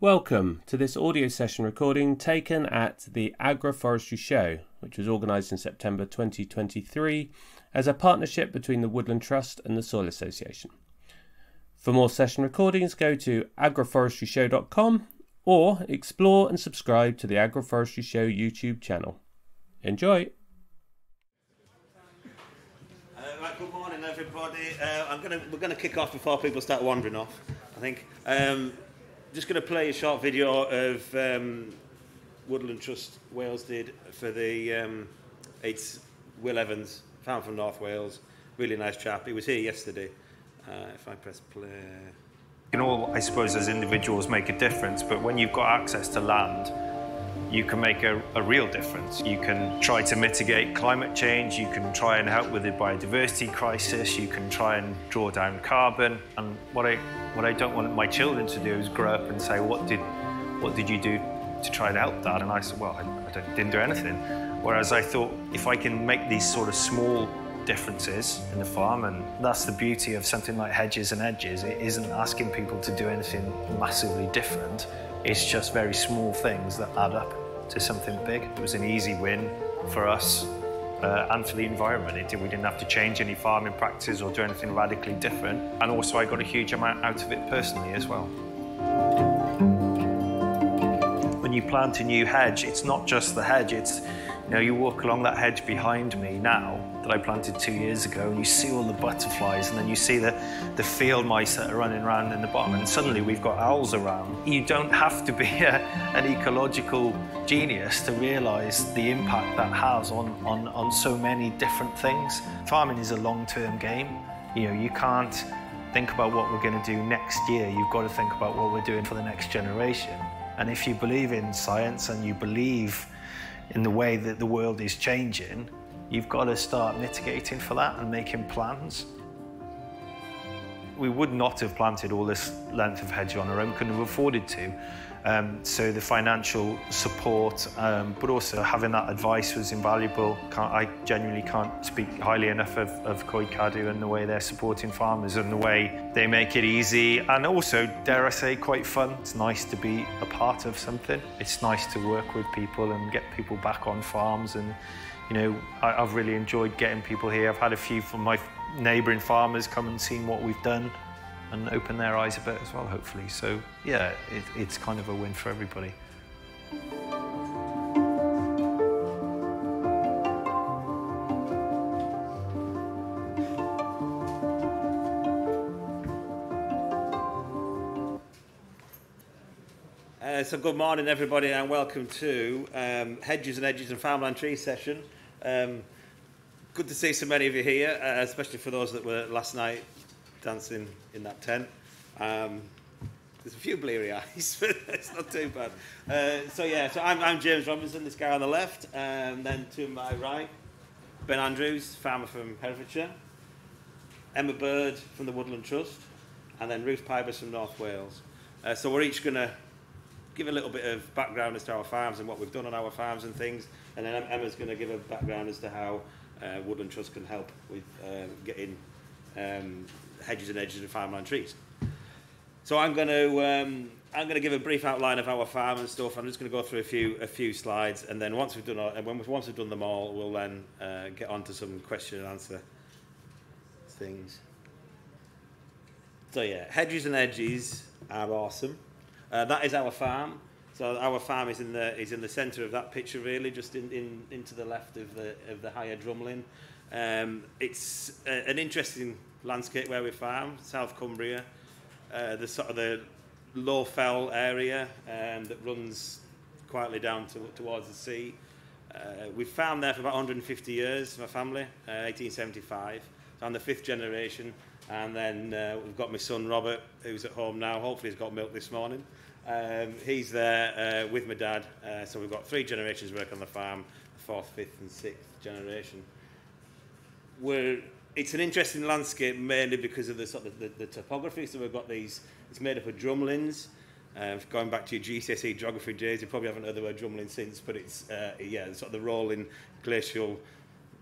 Welcome to this audio session recording taken at the Agroforestry Show, which was organised in September 2023 as a partnership between the Woodland Trust and the Soil Association. For more session recordings, go to agroforestryshow.com or explore and subscribe to the Agroforestry Show YouTube channel. Enjoy! Uh, good morning, everybody. Uh, I'm gonna, we're going to kick off before people start wandering off, I think. Um, just going to play a short video of um, Woodland Trust Wales did for the um, it's Will Evans, found from North Wales. Really nice chap. He was here yesterday. Uh, if I press play. You can all, I suppose, as individuals make a difference, but when you've got access to land, you can make a, a, real difference. You can try to mitigate climate change, you can try and help with the biodiversity crisis, you can try and draw down carbon. And what I, what I don't want my children to do is grow up and say, what did, what did you do to try and help that? And I said, well, I, I didn't do anything. Whereas I thought, if I can make these sort of small differences in the farm and that's the beauty of something like hedges and edges it isn't asking people to do anything massively different it's just very small things that add up to something big. It was an easy win for us uh, and for the environment. It, we didn't have to change any farming practices or do anything radically different. And also I got a huge amount out of it personally as well. When you plant a new hedge it's not just the hedge it's you know, you walk along that hedge behind me now that I planted two years ago, and you see all the butterflies, and then you see the, the field mice that are running around in the bottom, and suddenly we've got owls around. You don't have to be a, an ecological genius to realize the impact that has on, on, on so many different things. Farming is a long-term game. You know, you can't think about what we're going to do next year. You've got to think about what we're doing for the next generation. And if you believe in science and you believe in the way that the world is changing, you've got to start mitigating for that and making plans. We would not have planted all this length of hedge on our own, couldn't have afforded to. Um, so the financial support, um, but also having that advice was invaluable. Can't, I genuinely can't speak highly enough of, of Coed Cadw and the way they're supporting farmers and the way they make it easy and also, dare I say, quite fun. It's nice to be a part of something. It's nice to work with people and get people back on farms and you know, I, I've really enjoyed getting people here. I've had a few from my neighbouring farmers come and seen what we've done and open their eyes a bit as well, hopefully. So, yeah, it, it's kind of a win for everybody. Uh, so good morning everybody and welcome to um, Hedges and Edges and Farmland Tree session. Um, good to see so many of you here, uh, especially for those that were last night dancing in that tent. Um, there's a few bleary eyes, but it's not too bad. Uh, so yeah, so I'm, I'm, James Robinson, this guy on the left, and then to my right, Ben Andrews, farmer from Herefordshire, Emma Bird from the Woodland Trust, and then Ruth Pybus from North Wales. Uh, so we're each going to give a little bit of background as to our farms and what we've done on our farms and things, and then Emma's going to give a background as to how uh, Woodland Trust can help with uh, getting um, hedges and edges of farmland trees. So I'm going to um, I'm going to give a brief outline of our farm and stuff. I'm just going to go through a few a few slides, and then once we've done all, when once we've done them all, we'll then uh, get on to some question and answer things. So yeah, hedges and edges are awesome. Uh, that is our farm. So our farm is in the is in the centre of that picture, really, just in, in into the left of the of the higher drumlin. Um, it's a, an interesting landscape where we farm, South Cumbria, uh, the sort of the low fell area um, that runs quietly down to, towards the sea. Uh, we've farmed there for about 150 years, my family, uh, 1875. So I'm the fifth generation. And then uh, we've got my son Robert, who's at home now. Hopefully he's got milk this morning. Um, he's there uh, with my dad. Uh, so we've got three generations work on the farm, the fourth, fifth and sixth generation. We're it's an interesting landscape mainly because of the sort of the, the topography. So we've got these. It's made up of drumlins. Uh, going back to your GCSE geography days, you probably haven't heard the word drumlin since, but it's uh, yeah, sort of the rolling glacial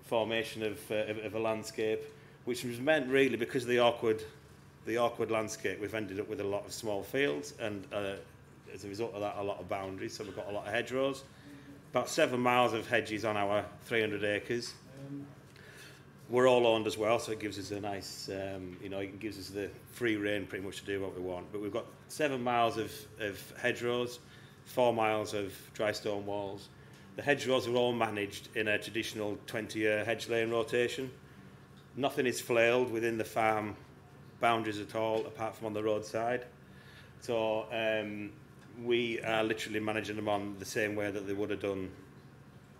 formation of, uh, of, of a landscape, which was meant really because of the awkward, the awkward landscape. We've ended up with a lot of small fields and uh, as a result of that, a lot of boundaries. So we've got a lot of hedgerows. About seven miles of hedges on our 300 acres. We're all owned as well, so it gives us a nice, um, you know, it gives us the free reign pretty much to do what we want. But we've got seven miles of, of hedgerows, four miles of dry stone walls. The hedgerows are all managed in a traditional 20-year hedge laying rotation. Nothing is flailed within the farm boundaries at all, apart from on the roadside. So um, we are literally managing them on the same way that they would have done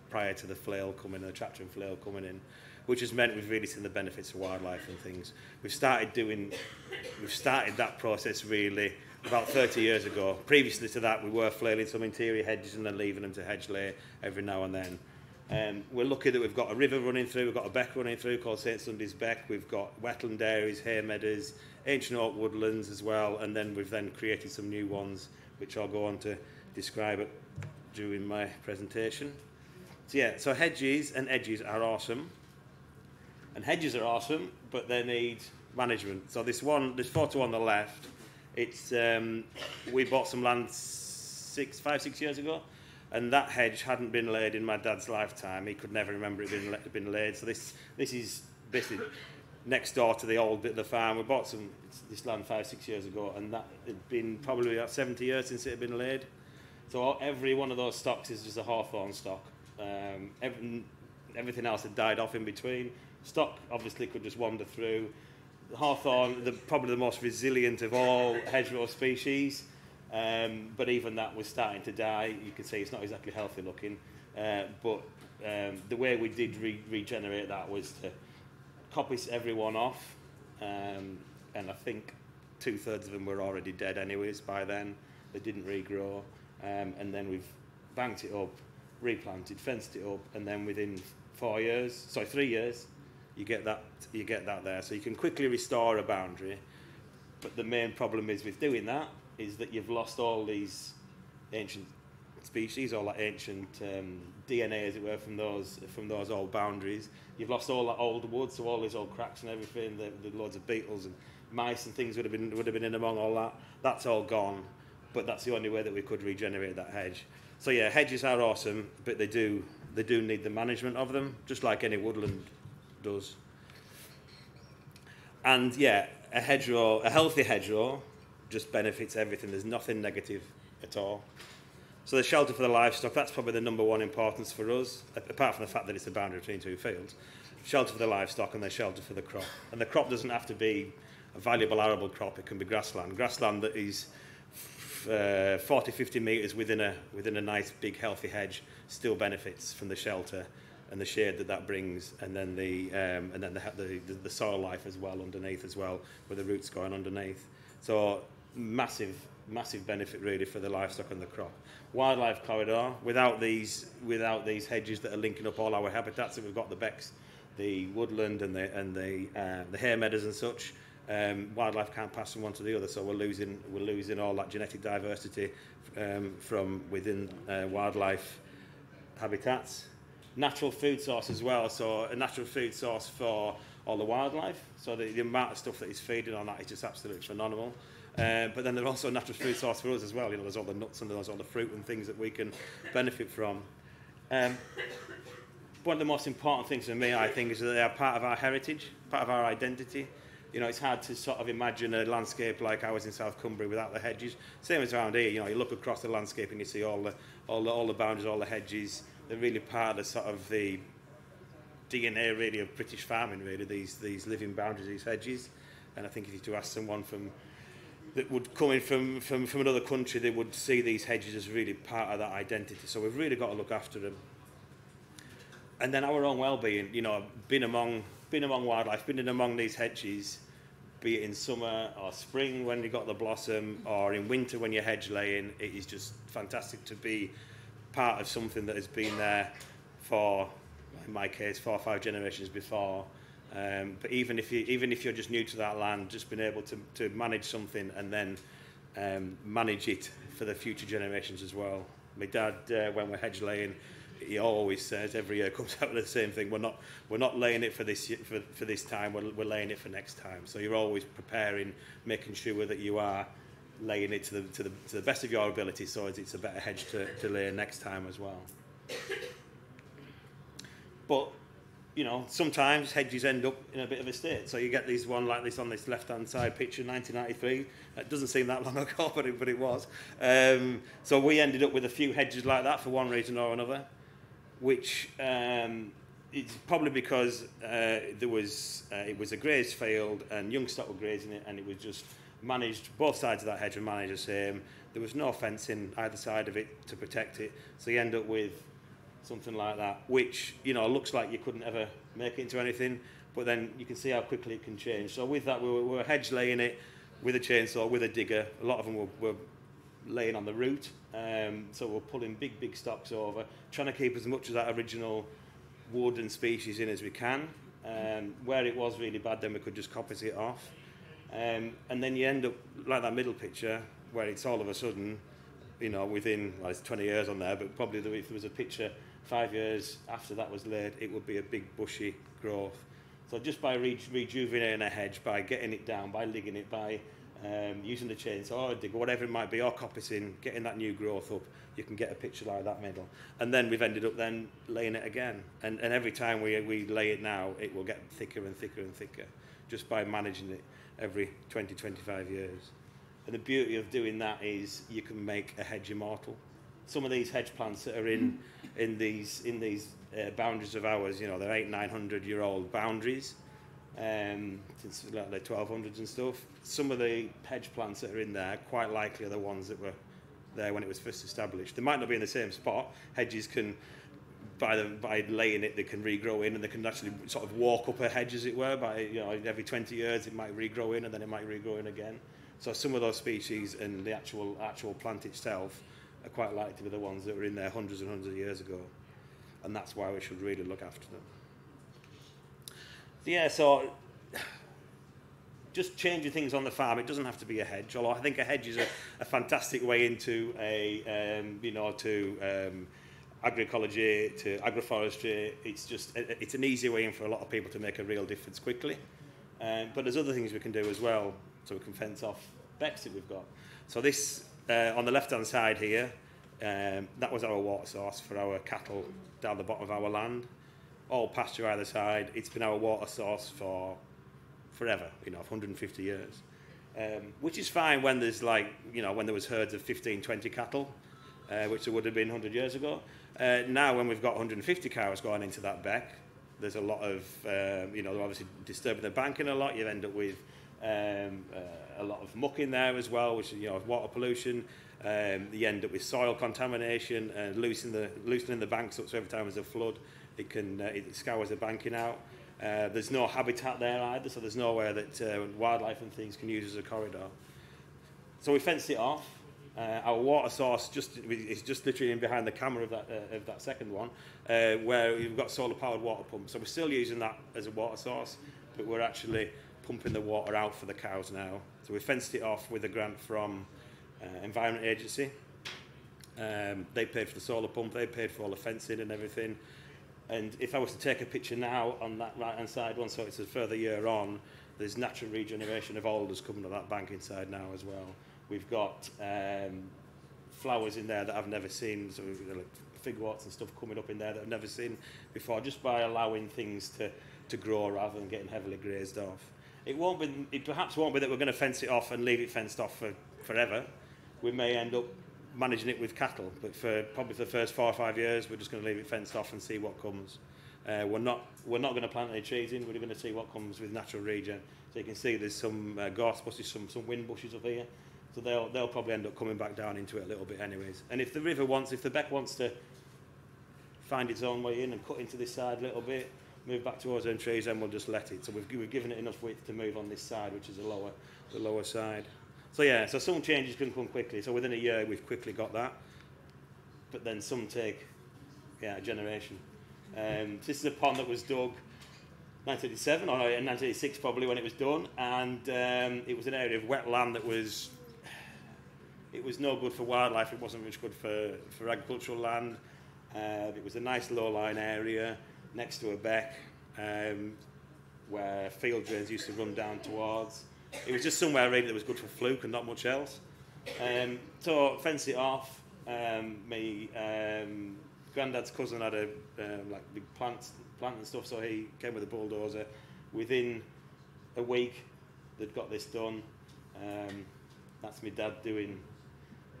prior to the flail coming, in, the and flail coming in which has meant we've really seen the benefits of wildlife and things. We've started doing, we've started that process really about 30 years ago. Previously to that, we were flailing some interior hedges and then leaving them to hedge lay every now and then. Um, we're lucky that we've got a river running through, we've got a beck running through called St Sunday's Beck, we've got wetland areas, hay meadows, ancient oak woodlands as well, and then we've then created some new ones, which I'll go on to describe it during my presentation. So yeah, so hedges and edges are awesome. And hedges are awesome, but they need management. So this one, this photo on the left, it's um, we bought some land six, five, six years ago, and that hedge hadn't been laid in my dad's lifetime. He could never remember it being been laid. So this this is basically next door to the old bit of the farm. We bought some this land five, six years ago, and that had been probably about 70 years since it had been laid. So every one of those stocks is just a hawthorn stock. Um, every, everything else had died off in between. Stock obviously could just wander through. Hawthorn, the, probably the most resilient of all hedgerow species, um, but even that was starting to die. You can see it's not exactly healthy looking, uh, but um, the way we did re regenerate that was to copy everyone off, um, and I think two thirds of them were already dead anyways by then. They didn't regrow, um, and then we've banked it up, replanted, fenced it up, and then within four years, sorry, three years, you get that you get that there. So you can quickly restore a boundary, but the main problem is with doing that is that you've lost all these ancient species, all that ancient um, DNA, as it were, from those from those old boundaries. You've lost all that old wood, so all these old cracks and everything. The, the loads of beetles and mice and things would have been would have been in among all that. That's all gone, but that's the only way that we could regenerate that hedge. So yeah, hedges are awesome, but they do they do need the management of them, just like any woodland does. And yeah, a hedgerow, a healthy hedgerow, just benefits everything. There's nothing negative at all. So the shelter for the livestock, that's probably the number one importance for us, apart from the fact that it's a boundary between two fields. Shelter for the livestock and then shelter for the crop. And the crop doesn't have to be a valuable arable crop, it can be grassland. Grassland that is uh, 40, 50 metres within a, within a nice big healthy hedge still benefits from the shelter and the shade that that brings, and then the um, and then the, the the soil life as well underneath as well, with the roots going underneath. So massive massive benefit really for the livestock and the crop. Wildlife corridor without these without these hedges that are linking up all our habitats. that we've got the becks, the woodland, and the and the uh, the hay meadows and such. Um, wildlife can't pass from one to the other, so we're losing we're losing all that genetic diversity um, from within uh, wildlife habitats natural food source as well. So a natural food source for all the wildlife. So the, the amount of stuff that is feeding on that is just absolutely phenomenal. Uh, but then there's also a natural food source for us as well. You know, there's all the nuts and there's all the fruit and things that we can benefit from. Um, one of the most important things for me, I think, is that they are part of our heritage, part of our identity. You know, it's hard to sort of imagine a landscape like ours in South Cumbria without the hedges. Same as around here. You know, you look across the landscape and you see all the all the, all the boundaries, all the hedges, they're really part of the sort of the DNA really of British farming really these these living boundaries these hedges and I think if you to ask someone from that would come in from, from, from another country they would see these hedges as really part of that identity so we've really got to look after them and then our own well-being you know being among being among wildlife being in among these hedges be it in summer or spring when you've got the blossom or in winter when you're hedge laying it is just fantastic to be part of something that has been there for, in my case, four or five generations before. Um, but even if you even if you're just new to that land, just being able to, to manage something and then um, manage it for the future generations as well. My dad, uh, when we're hedge laying, he always says every year comes out with the same thing. We're not we're not laying it for this for, for this time. We're, we're laying it for next time. So you're always preparing, making sure that you are laying it to the, to the, to the best of your ability so it's a better hedge to, to lay next time as well. But, you know, sometimes hedges end up in a bit of a state. So you get these one like this on this left-hand side picture, 1993. It doesn't seem that long ago, but it, but it was. Um, so we ended up with a few hedges like that for one reason or another, which um, it's probably because uh, there was uh, it was a grazed field and young stock were grazing it, and it was just managed both sides of that hedge were managed the same. There was no fencing either side of it to protect it, so you end up with something like that, which you know looks like you couldn't ever make it into anything, but then you can see how quickly it can change. So with that, we were, we were hedge laying it with a chainsaw, with a digger. A lot of them were, were laying on the root, um, so we're pulling big, big stocks over, trying to keep as much of that original wood and species in as we can. Um, where it was really bad, then we could just coppice it off. Um, and then you end up like that middle picture, where it's all of a sudden, you know, within, well, it's 20 years on there, but probably if there was a picture five years after that was laid, it would be a big bushy growth. So just by re rejuvenating a hedge, by getting it down, by ligging it, by um, using the chainsaw or digger, whatever it might be, or coppicing, getting that new growth up, you can get a picture like that middle. And then we've ended up then laying it again. And, and every time we, we lay it now, it will get thicker and thicker and thicker just by managing it every 20, 25 years. And the beauty of doing that is you can make a hedge immortal. Some of these hedge plants that are in, in these, in these uh, boundaries of ours, you know, they're eight, 900 year old boundaries um, since like the 1200s and stuff. Some of the hedge plants that are in there, quite likely, are the ones that were there when it was first established. They might not be in the same spot. Hedges can, by the, by laying it, they can regrow in, and they can actually sort of walk up a hedge, as it were. By you know, every 20 years, it might regrow in, and then it might regrow in again. So some of those species and the actual actual plant itself are quite likely to be the ones that were in there hundreds and hundreds of years ago, and that's why we should really look after them. Yeah, so just changing things on the farm. It doesn't have to be a hedge, although I think a hedge is a, a fantastic way into a, um, you know, to um, agroecology, to agroforestry. It's just, it's an easy way in for a lot of people to make a real difference quickly. Um, but there's other things we can do as well, so we can fence off becks that we've got. So this, uh, on the left-hand side here, um, that was our water source for our cattle down the bottom of our land all pasture either side. It's been our water source for forever, you know, 150 years. Um, which is fine when there's like, you know, when there was herds of 15, 20 cattle, uh, which there would have been 100 years ago. Uh, now when we've got 150 cows going into that beck, there's a lot of, uh, you know, they're obviously disturbing the banking a lot. You end up with um, uh, a lot of muck in there as well, which you know, water pollution. Um, you end up with soil contamination and loosening the, loosening the banks up so every time there's a flood, it can uh, it scours the banking out. Uh, there's no habitat there either, so there's nowhere that uh, wildlife and things can use as a corridor. So we fenced it off. Uh, our water source just is just literally in behind the camera of that uh, of that second one, uh, where we've got solar powered water pumps. So we're still using that as a water source, but we're actually pumping the water out for the cows now. So we fenced it off with a grant from uh, Environment Agency. Um, they paid for the solar pump, they paid for all the fencing and everything. And if I was to take a picture now on that right-hand side one, so it's a further year on, there's natural regeneration of alders coming to that bank inside now as well. We've got um, flowers in there that I've never seen, so like figworts and stuff coming up in there that I've never seen before, just by allowing things to, to grow rather than getting heavily grazed off. It won't be, it perhaps won't be that we're going to fence it off and leave it fenced off for forever. We may end up managing it with cattle. But for probably for the first four or five years, we're just going to leave it fenced off and see what comes. Uh, we're not we're not going to plant any trees in. We're going to see what comes with natural regen. So you can see there's some uh, gorse bushes, some some whin bushes up here. So they'll they'll probably end up coming back down into it a little bit, anyways. And if the river wants, if the beck wants to find its own way in and cut into this side a little bit, move back towards them trees, then we'll just let it. So we've, we've given it enough width to move on this side, which is the lower the lower side. So yeah, so some changes can come quickly. So within a year, we've quickly got that. But then some take, yeah, a generation. Um, this is a pond that was dug 1987 or 1986 probably when it was done, and um, it was an area of wet land that was it was no good for wildlife. It wasn't much good for for agricultural land. Uh, it was a nice low-lying area next to a beck um, where field drains used to run down towards. It was just somewhere really that was good for fluke and not much else. Um, so fenced it off. Um, my um, granddad's cousin had a um, like big plant, plant and stuff, so he came with a bulldozer. Within a week, they'd got this done. Um, that's my dad doing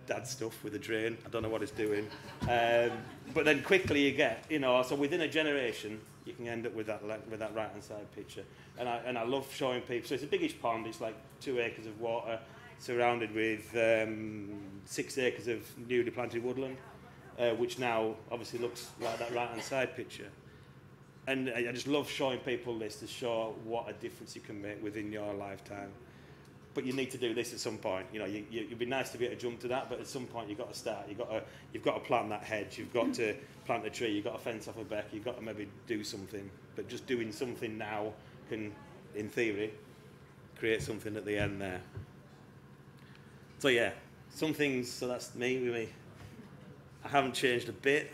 dad stuff with a drain. I don't know what he's doing. Um, but then quickly you get, you know, so within a generation, you can end up with that with that right hand side picture. And I and I love showing people. So it's a biggish pond. It's like two acres of water, surrounded with um, six acres of newly planted woodland, uh, which now obviously looks like that right hand side picture. And I just love showing people this to show what a difference you can make within your lifetime but you need to do this at some point. You know, you, you, it'd be nice to be able to jump to that, but at some point you've got to start. You've got to, you've got to plant that hedge. You've got to plant a tree. You've got to fence off a beck. You've got to maybe do something. But just doing something now can, in theory, create something at the end there. So yeah, some things. So that's me with me. I haven't changed a bit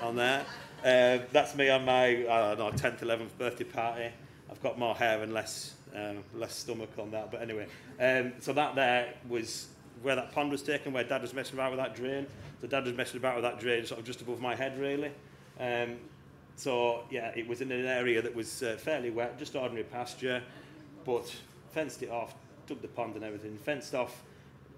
on that. Uh, that's me on my I don't know 10th, 11th birthday party. I've got more hair and less um, less stomach on that. But anyway, um, so that there was where that pond was taken, where Dad was messing about with that drain. So Dad was messing about with that drain sort of just above my head, really. Um, so yeah, it was in an area that was uh, fairly wet, just ordinary pasture, but fenced it off, dug the pond and everything, fenced off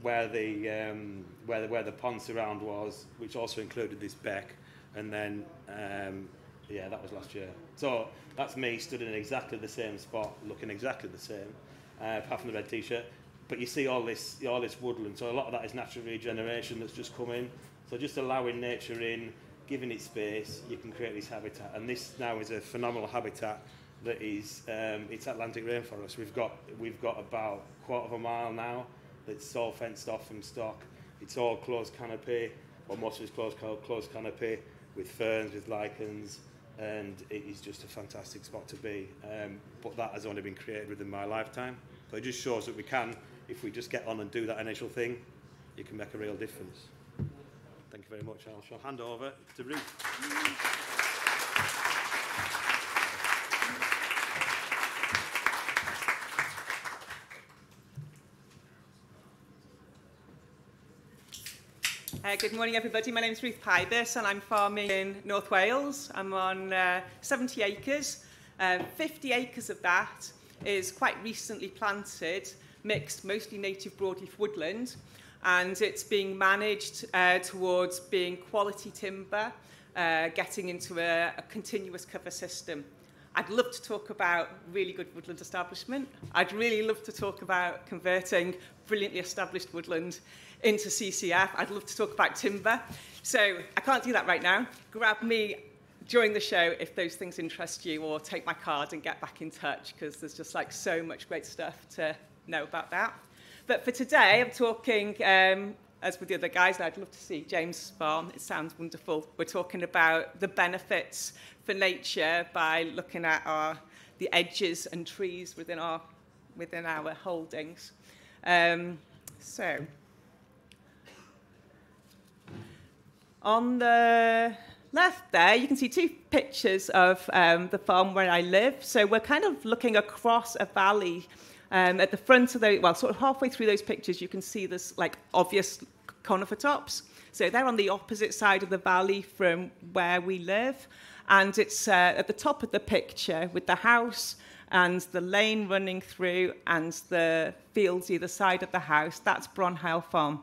where the um, where the where the pond surround was, which also included this beck, and then um, yeah, that was last year. So that's me stood in exactly the same spot, looking exactly the same, uh, apart from the red t-shirt. But you see all this, all this woodland. So a lot of that is natural regeneration that's just come in. So just allowing nature in, giving it space, you can create this habitat. And this now is a phenomenal habitat that is um, it's Atlantic rainforest. We've got we've got about quarter of a mile now that's all fenced off from stock. It's all closed canopy, or most of it's closed closed canopy with ferns, with lichens, and it is just a fantastic spot to be. Um, but that has only been created within my lifetime. So it just shows that we can, if we just get on and do that initial thing, you can make a real difference. Thank you very much. I shall hand over to Ruth. Uh, good morning, everybody. My name is Ruth Pybus, and I'm farming in North Wales. I'm on uh, 70 acres. Uh, 50 acres of that is quite recently planted, mixed, mostly native broadleaf woodland, and it's being managed uh, towards being quality timber, uh, getting into a, a continuous cover system. I'd love to talk about really good woodland establishment. I'd really love to talk about converting brilliantly established woodland into CCF. I'd love to talk about timber. So I can't do that right now. Grab me during the show if those things interest you or take my card and get back in touch because there's just like so much great stuff to know about that. But for today, I'm talking, um, as with the other guys, I'd love to see James Farm. It sounds wonderful. We're talking about the benefits for nature by looking at our, the edges and trees within our, within our holdings. Um, so, On the left there, you can see two pictures of um, the farm where I live. So we're kind of looking across a valley. Um, at the front of the, well, sort of halfway through those pictures, you can see this like obvious conifer tops. So they're on the opposite side of the valley from where we live. And it's uh, at the top of the picture with the house and the lane running through and the fields either side of the house. That's Bronhail Farm.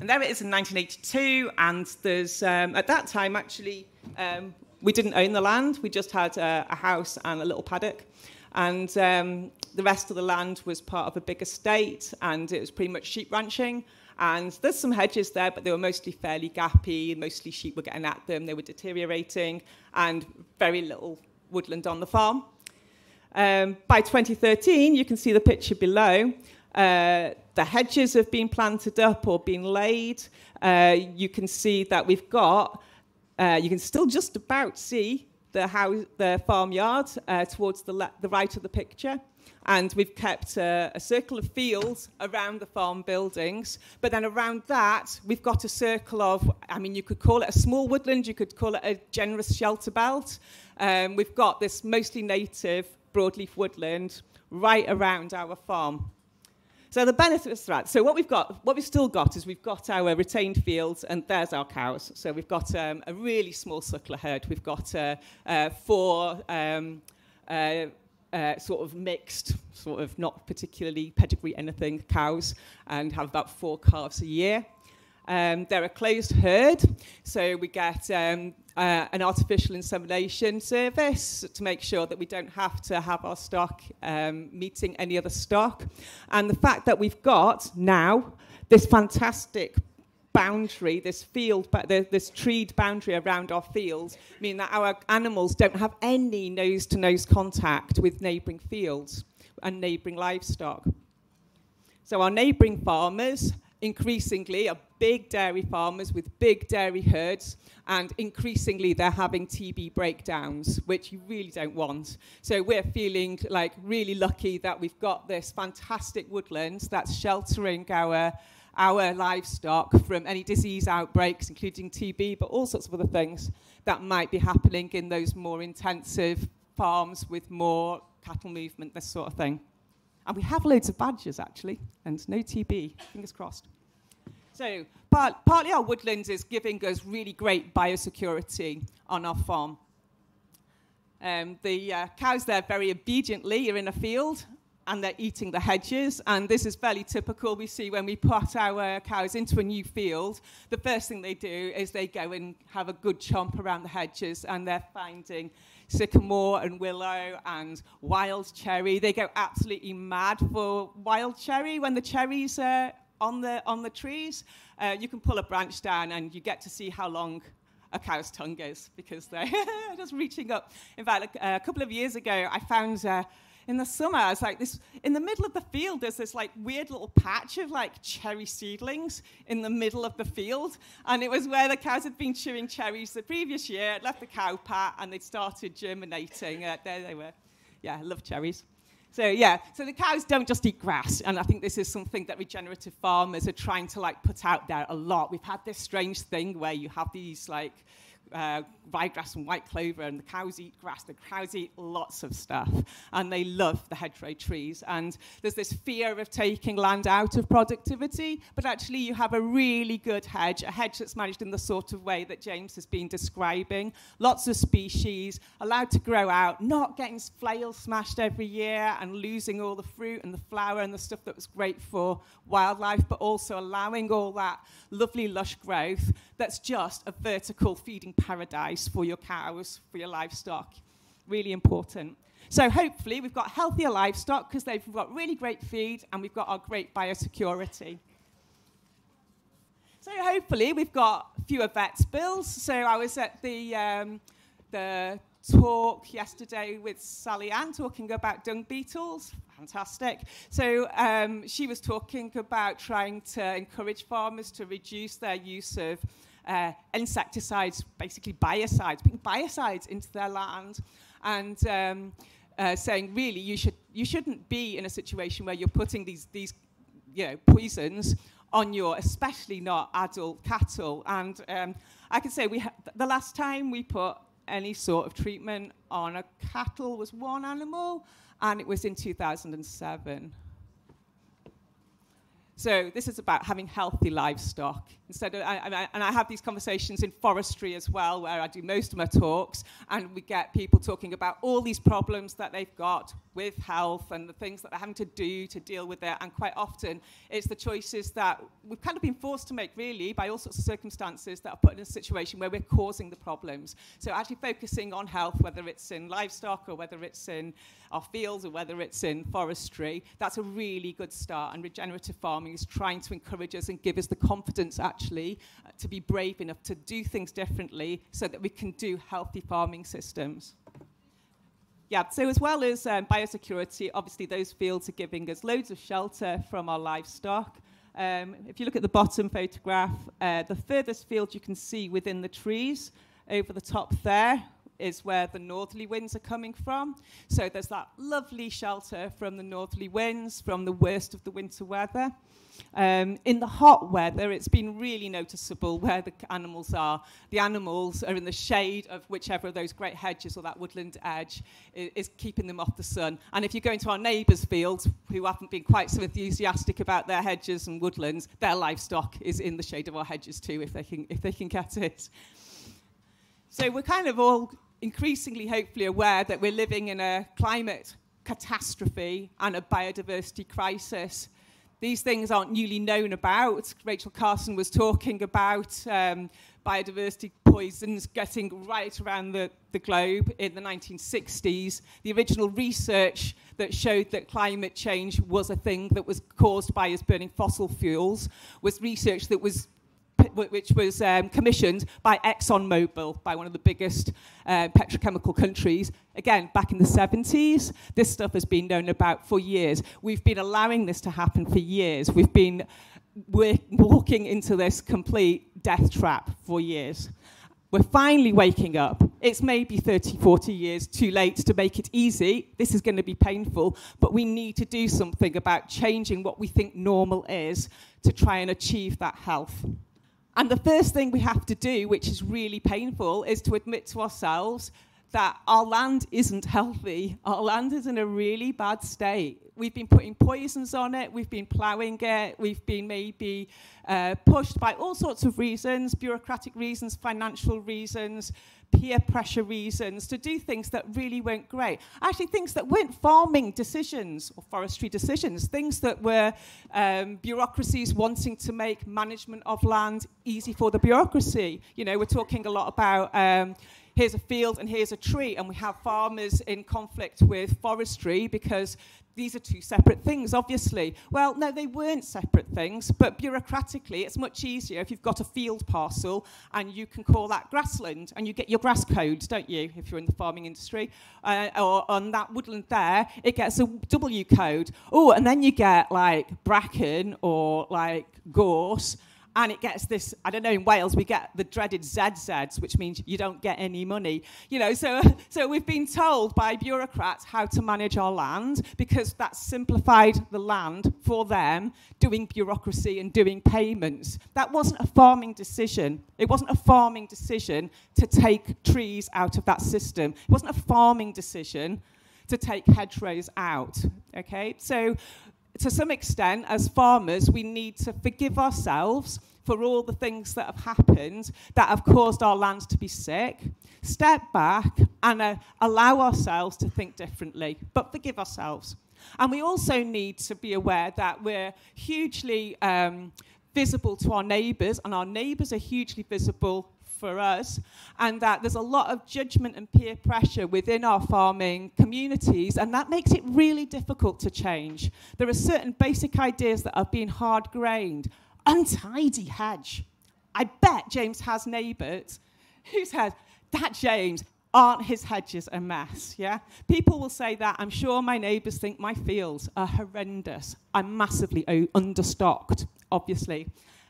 And there it is in 1982, and there's, um, at that time, actually, um, we didn't own the land. We just had a, a house and a little paddock. And um, the rest of the land was part of a big estate, and it was pretty much sheep ranching. And there's some hedges there, but they were mostly fairly gappy. Mostly sheep were getting at them. They were deteriorating, and very little woodland on the farm. Um, by 2013, you can see the picture below. Uh, the hedges have been planted up or been laid. Uh, you can see that we've got, uh, you can still just about see the, house, the farmyard uh, towards the, the right of the picture. And we've kept a, a circle of fields around the farm buildings. But then around that, we've got a circle of, I mean, you could call it a small woodland, you could call it a generous shelter belt. Um, we've got this mostly native broadleaf woodland right around our farm. So the benefits of that. So what we've got, what we've still got is we've got our retained fields, and there's our cows. So we've got um, a really small suckler herd. We've got uh, uh, four um, uh, uh, sort of mixed, sort of not particularly pedigree anything cows, and have about four calves a year. Um, they're a closed herd, so we get um, uh, an artificial insemination service to make sure that we don't have to have our stock um, meeting any other stock. And the fact that we've got now this fantastic boundary, this field, this treed boundary around our fields, mean that our animals don't have any nose-to-nose contact with neighbouring fields and neighbouring livestock. So our neighbouring farmers increasingly are big dairy farmers with big dairy herds, and increasingly they're having TB breakdowns, which you really don't want. So we're feeling like really lucky that we've got this fantastic woodland that's sheltering our our livestock from any disease outbreaks, including TB, but all sorts of other things that might be happening in those more intensive farms with more cattle movement, this sort of thing. And we have loads of badgers, actually, and no TB, fingers crossed. So part, partly our woodlands is giving us really great biosecurity on our farm. Um, the uh, cows there very obediently are in a field and they're eating the hedges. And this is fairly typical. We see when we put our cows into a new field, the first thing they do is they go and have a good chomp around the hedges and they're finding sycamore and willow and wild cherry. They go absolutely mad for wild cherry when the cherries are on the, on the trees. Uh, you can pull a branch down and you get to see how long a cow's tongue is because they're just reaching up. In fact, a, a couple of years ago, I found uh, in the summer, I was like this in the middle of the field. There's this like weird little patch of like cherry seedlings in the middle of the field, and it was where the cows had been chewing cherries the previous year. Left the cow pat, and they'd started germinating. Uh, there they were. Yeah, I love cherries. So yeah, so the cows don't just eat grass, and I think this is something that regenerative farmers are trying to like put out there a lot. We've had this strange thing where you have these like uh, ryegrass and white clover, and the cows eat grass. The cows eat lots of stuff, and they love the hedgerow trees. And there's this fear of taking land out of productivity, but actually, you have a really good hedge, a hedge that's managed in the sort of way that James has been describing. Lots of species allowed to grow out, not getting flails smashed every year and losing all the fruit and the flower and the stuff that was great for wildlife, but also allowing all that lovely lush growth that's just a vertical feeding paradise for your cows, for your livestock. Really important. So hopefully we've got healthier livestock because they've got really great feed and we've got our great biosecurity. So hopefully we've got fewer vets bills. So I was at the, um, the talk yesterday with Sally Ann talking about dung beetles. Fantastic. So um, she was talking about trying to encourage farmers to reduce their use of uh, insecticides, basically biocides, putting biocides into their land, and um, uh, saying really you should you shouldn't be in a situation where you're putting these these you know poisons on your especially not adult cattle. And um, I can say we the last time we put any sort of treatment on a cattle was one animal, and it was in 2007. So this is about having healthy livestock. Instead of, I, I, and I have these conversations in forestry as well, where I do most of my talks, and we get people talking about all these problems that they've got with health and the things that they're having to do to deal with it. And quite often, it's the choices that we've kind of been forced to make, really, by all sorts of circumstances that are put in a situation where we're causing the problems. So actually focusing on health, whether it's in livestock or whether it's in our fields or whether it's in forestry, that's a really good start. And regenerative farming is trying to encourage us and give us the confidence, actually, uh, to be brave enough to do things differently so that we can do healthy farming systems. Yeah, so as well as um, biosecurity, obviously those fields are giving us loads of shelter from our livestock. Um, if you look at the bottom photograph, uh, the furthest field you can see within the trees over the top there is where the northerly winds are coming from. So there's that lovely shelter from the northerly winds, from the worst of the winter weather. Um, in the hot weather, it's been really noticeable where the animals are. The animals are in the shade of whichever of those great hedges or that woodland edge is, is keeping them off the sun. And if you go into our neighbours' fields, who haven't been quite so enthusiastic about their hedges and woodlands, their livestock is in the shade of our hedges too, if they can, if they can get it. So we're kind of all increasingly, hopefully, aware that we're living in a climate catastrophe and a biodiversity crisis these things aren't newly known about. Rachel Carson was talking about um, biodiversity poisons getting right around the, the globe in the 1960s. The original research that showed that climate change was a thing that was caused by us burning fossil fuels was research that was which was um, commissioned by ExxonMobil, by one of the biggest uh, petrochemical countries. Again, back in the 70s, this stuff has been known about for years. We've been allowing this to happen for years. We've been walking into this complete death trap for years. We're finally waking up. It's maybe 30, 40 years too late to make it easy. This is going to be painful, but we need to do something about changing what we think normal is to try and achieve that health. And the first thing we have to do, which is really painful, is to admit to ourselves that our land isn't healthy. Our land is in a really bad state. We've been putting poisons on it, we've been ploughing it, we've been maybe uh, pushed by all sorts of reasons bureaucratic reasons, financial reasons, peer pressure reasons to do things that really weren't great. Actually, things that weren't farming decisions or forestry decisions, things that were um, bureaucracies wanting to make management of land easy for the bureaucracy. You know, we're talking a lot about. Um, here's a field and here's a tree, and we have farmers in conflict with forestry because these are two separate things, obviously. Well, no, they weren't separate things, but bureaucratically, it's much easier if you've got a field parcel and you can call that grassland and you get your grass codes, don't you, if you're in the farming industry? Uh, or on that woodland there, it gets a W code. Oh, and then you get like bracken or like gorse and it gets this i don't know in wales we get the dreaded zzs which means you don't get any money. You know so so we've been told by bureaucrats how to manage our land because that simplified the land for them doing bureaucracy and doing payments. That wasn't a farming decision. It wasn't a farming decision to take trees out of that system. It wasn't a farming decision to take hedgerows out okay? So to some extent, as farmers, we need to forgive ourselves for all the things that have happened that have caused our lands to be sick, step back and uh, allow ourselves to think differently, but forgive ourselves. And we also need to be aware that we're hugely um, visible to our neighbours, and our neighbours are hugely visible for us, and that there's a lot of judgment and peer pressure within our farming communities, and that makes it really difficult to change. There are certain basic ideas that have been hard grained. Untidy hedge. I bet James has neighbours who said, That James, aren't his hedges a mess? Yeah? People will say that. I'm sure my neighbours think my fields are horrendous. I'm massively understocked, obviously.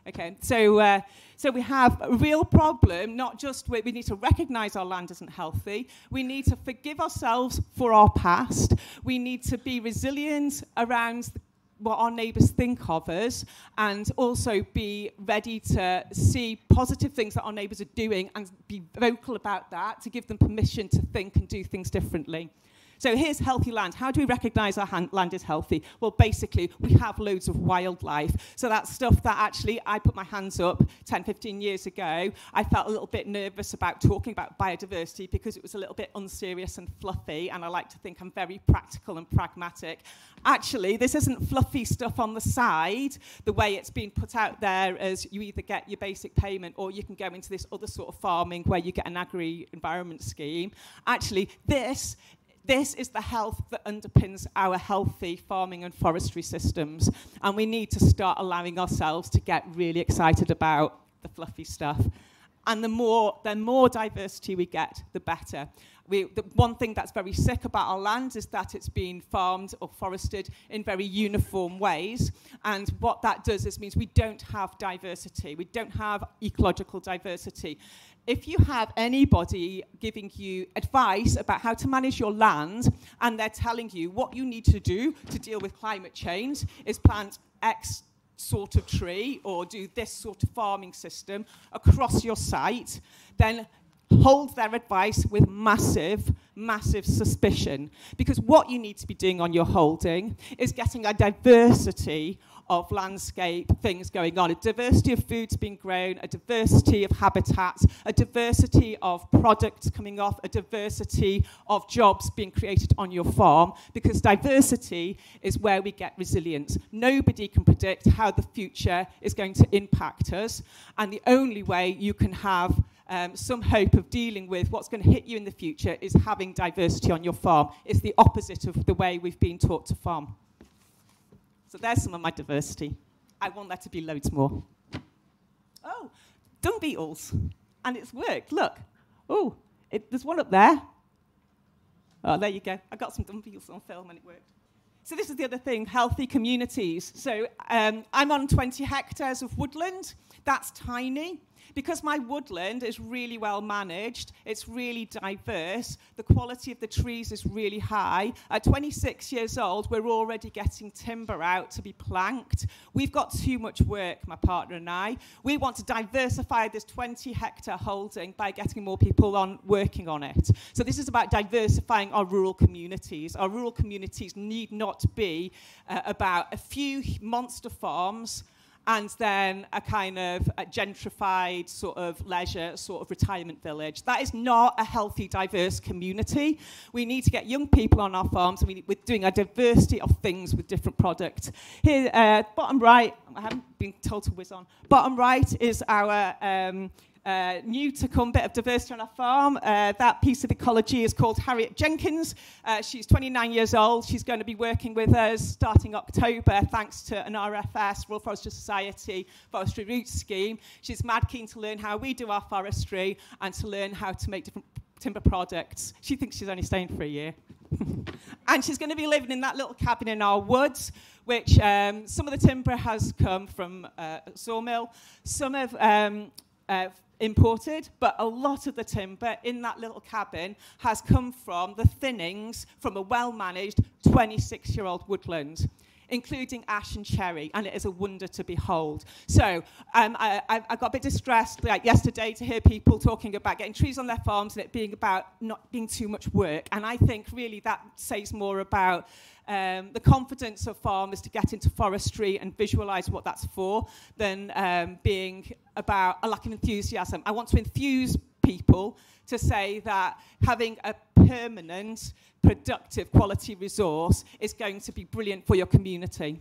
Okay, so, uh, so we have a real problem, not just we, we need to recognize our land isn't healthy, we need to forgive ourselves for our past, we need to be resilient around the what our neighbours think of us and also be ready to see positive things that our neighbours are doing and be vocal about that to give them permission to think and do things differently. So here's healthy land. How do we recognize our land is healthy? Well, basically, we have loads of wildlife. So that's stuff that actually I put my hands up 10, 15 years ago. I felt a little bit nervous about talking about biodiversity because it was a little bit unserious and fluffy, and I like to think I'm very practical and pragmatic. Actually, this isn't fluffy stuff on the side, the way it's been put out there as you either get your basic payment or you can go into this other sort of farming where you get an agri-environment scheme. Actually, this this is the health that underpins our healthy farming and forestry systems. And we need to start allowing ourselves to get really excited about the fluffy stuff. And the more, the more diversity we get, the better. We, the one thing that's very sick about our land is that it's been farmed or forested in very uniform ways. And what that does is means we don't have diversity. We don't have ecological diversity. If you have anybody giving you advice about how to manage your land and they're telling you what you need to do to deal with climate change is plant X sort of tree or do this sort of farming system across your site, then hold their advice with massive, massive suspicion. Because what you need to be doing on your holding is getting a diversity of landscape things going on, a diversity of foods being grown, a diversity of habitats, a diversity of products coming off, a diversity of jobs being created on your farm, because diversity is where we get resilience. Nobody can predict how the future is going to impact us, and the only way you can have um, some hope of dealing with what's going to hit you in the future is having diversity on your farm. It's the opposite of the way we've been taught to farm. So there's some of my diversity. I want there to be loads more. Oh, dung beetles. And it's worked. Look. Oh, there's one up there. Oh, there you go. I got some dung beetles on film and it worked. So this is the other thing, healthy communities. So um, I'm on 20 hectares of woodland. That's tiny. Because my woodland is really well managed, it's really diverse, the quality of the trees is really high. At 26 years old, we're already getting timber out to be planked. We've got too much work, my partner and I. We want to diversify this 20 hectare holding by getting more people on working on it. So this is about diversifying our rural communities. Our rural communities need not be uh, about a few monster farms and then a kind of a gentrified sort of leisure sort of retirement village. That is not a healthy, diverse community. We need to get young people on our farms, and we, we're doing a diversity of things with different products. Here, uh, bottom right, I haven't been told to whiz on. Bottom right is our um, uh, new to come bit of diversity on our farm. Uh, that piece of ecology is called Harriet Jenkins. Uh, she's 29 years old. She's going to be working with us starting October thanks to an RFS, Royal Forestry Society Forestry Roots Scheme. She's mad keen to learn how we do our forestry and to learn how to make different timber products. She thinks she's only staying for a year. and she's going to be living in that little cabin in our woods, which um, some of the timber has come from uh, sawmill. Some of um, uh, imported, but a lot of the timber in that little cabin has come from the thinnings from a well-managed 26-year-old woodland including ash and cherry, and it is a wonder to behold. So um, I, I, got a bit distressed like yesterday to hear people talking about getting trees on their farms and it being about not being too much work. And I think really that says more about um, the confidence of farmers to get into forestry and visualize what that's for than um, being about a lack of enthusiasm. I want to enthuse people to say that having a permanent, productive, quality resource is going to be brilliant for your community.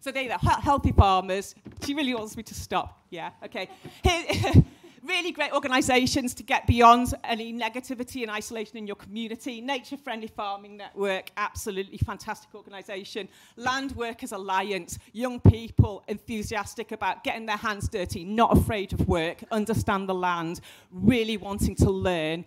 So there you go, healthy farmers. She really wants me to stop. Yeah, okay. Here, really great organisations to get beyond any negativity and isolation in your community. Nature Friendly Farming Network, absolutely fantastic organisation. Land Workers Alliance, young people enthusiastic about getting their hands dirty, not afraid of work, understand the land, really wanting to learn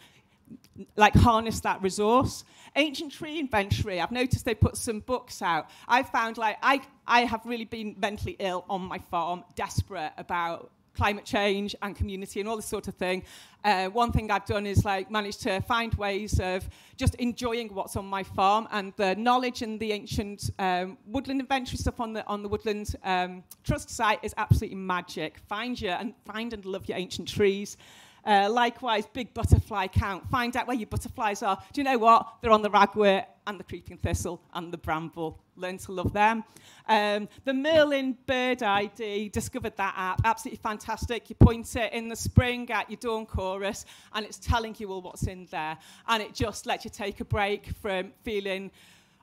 like harness that resource. Ancient Tree Inventory, I've noticed they put some books out. I found like I, I have really been mentally ill on my farm, desperate about climate change and community and all this sort of thing. Uh, one thing I've done is like managed to find ways of just enjoying what's on my farm and the knowledge and the ancient um, woodland inventory stuff on the on the woodland um, trust site is absolutely magic. Find your and find and love your ancient trees. Uh, likewise, big butterfly count. Find out where your butterflies are. Do you know what? They're on the ragwort and the creeping thistle and the bramble. Learn to love them. Um, the Merlin Bird ID, discovered that app. Absolutely fantastic. You point it in the spring at your dawn chorus and it's telling you all what's in there. And it just lets you take a break from feeling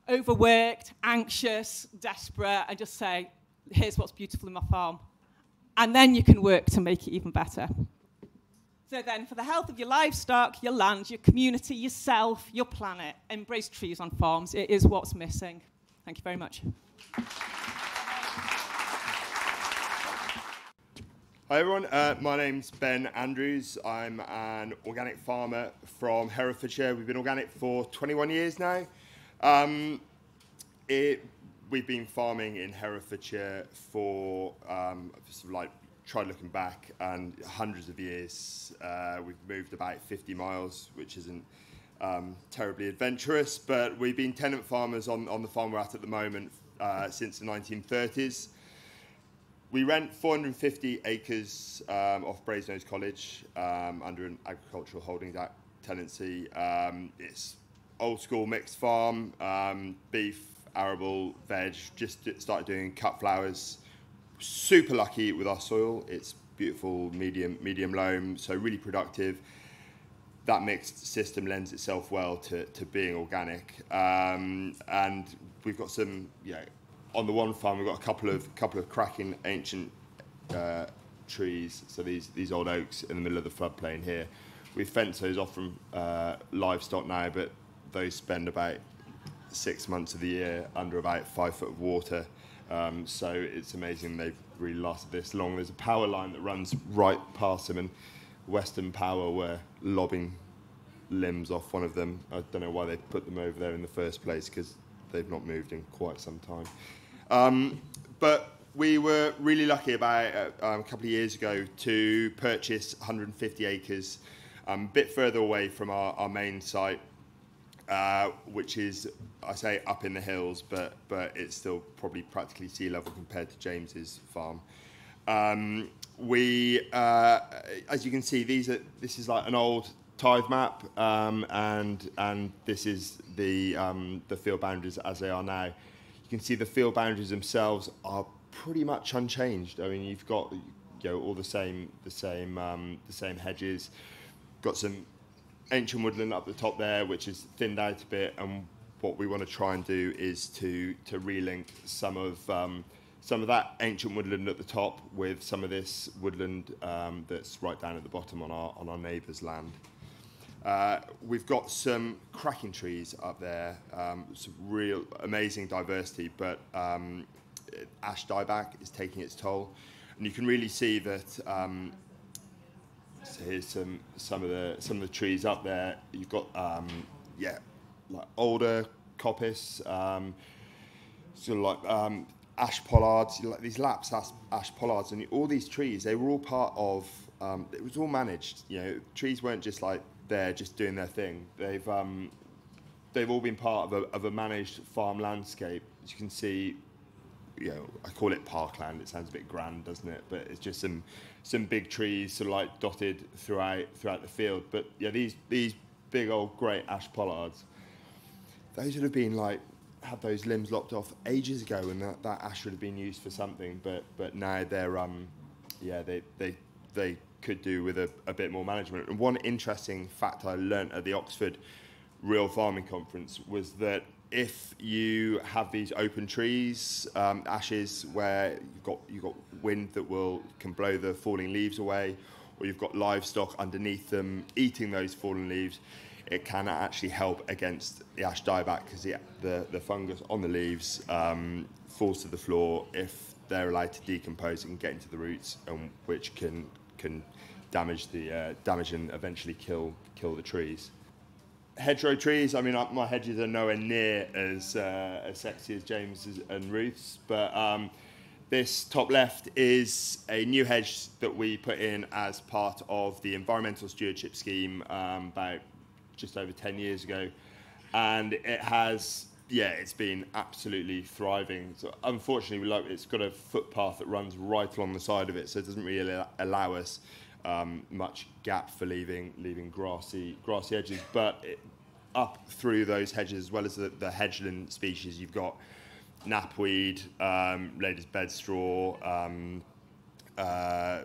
overworked, anxious, desperate, and just say, here's what's beautiful in my farm. And then you can work to make it even better. So then, for the health of your livestock, your land, your community, yourself, your planet, embrace trees on farms. It is what's missing. Thank you very much. Hi everyone, uh, my name's Ben Andrews. I'm an organic farmer from Herefordshire. We've been organic for 21 years now. Um, it, we've been farming in Herefordshire for um, sort of like tried looking back and hundreds of years. Uh, we've moved about 50 miles, which isn't um, terribly adventurous, but we've been tenant farmers on, on the farm we're at at the moment uh, since the 1930s. We rent 450 acres um, off Brasenose College um, under an agricultural holdings act tenancy. Um, it's old school mixed farm, um, beef, arable, veg. Just started doing cut flowers. Super lucky with our soil. It's beautiful, medium medium loam, so really productive. That mixed system lends itself well to, to being organic, um, and we've got some know on the one farm, we've got a couple of couple of cracking ancient uh, trees. So these these old oaks in the middle of the floodplain here. We fence those off from uh, livestock now, but those spend about six months of the year under about five foot of water. Um, so it's amazing they've really lasted this long. There's a power line that runs right past them, and Western Power were lobbing limbs off one of them. I don't know why they put them over there in the first place because they've not moved in quite some time. Um, but we were really lucky about uh, um, a couple of years ago to purchase 150 acres um, a bit further away from our, our main site, uh, which is, I say, up in the hills, but, but it's still probably practically sea level compared to James's farm. Um, we, uh, as you can see, these are, this is like an old tithe map, um, and, and this is the, um, the field boundaries as they are now you can see the field boundaries themselves are pretty much unchanged. I mean, you've got you know all the same the same um, the same hedges. Got some ancient woodland up the top there, which is thinned out a bit. And what we want to try and do is to to relink some of um, some of that ancient woodland at the top with some of this woodland um, that's right down at the bottom on our on our neighbour's land. Uh, we've got some cracking trees up there, um, some real amazing diversity, but um, ash dieback is taking its toll. And you can really see that um, so here's some some of the some of the trees up there. You've got um, yeah, like older coppice, um, sort of like um, ash pollards, like these lapse ash, ash pollards, and all these trees. They were all part of. Um, it was all managed. You know, trees weren't just like there just doing their thing. They've um, they've all been part of a, of a managed farm landscape. As you can see, you know, I call it parkland. It sounds a bit grand, doesn't it? But it's just some some big trees sort of like dotted throughout throughout the field. But yeah, these these big old great ash pollards, those would have been like had those limbs lopped off ages ago, and that, that ash would have been used for something. But but now they're um yeah they they they could do with a, a bit more management. And one interesting fact I learnt at the Oxford Real Farming Conference was that if you have these open trees, um, ashes where you've got you've got wind that will can blow the falling leaves away, or you've got livestock underneath them eating those fallen leaves, it can actually help against the ash dieback because the, the, the fungus on the leaves um, falls to the floor if they're allowed to decompose and get into the roots, and which can can damage the uh, damage and eventually kill kill the trees. Hedgerow trees. I mean, my hedges are nowhere near as uh, as sexy as James's and Ruth's, but um, this top left is a new hedge that we put in as part of the environmental stewardship scheme um, about just over 10 years ago, and it has yeah, it's been absolutely thriving. So unfortunately, like it's got a footpath that runs right along the side of it, so it doesn't really allow us um, much gap for leaving leaving grassy grassy edges. But it, up through those hedges, as well as the, the hedgeland species, you've got knapweed, um, lady's bedstraw, um, uh,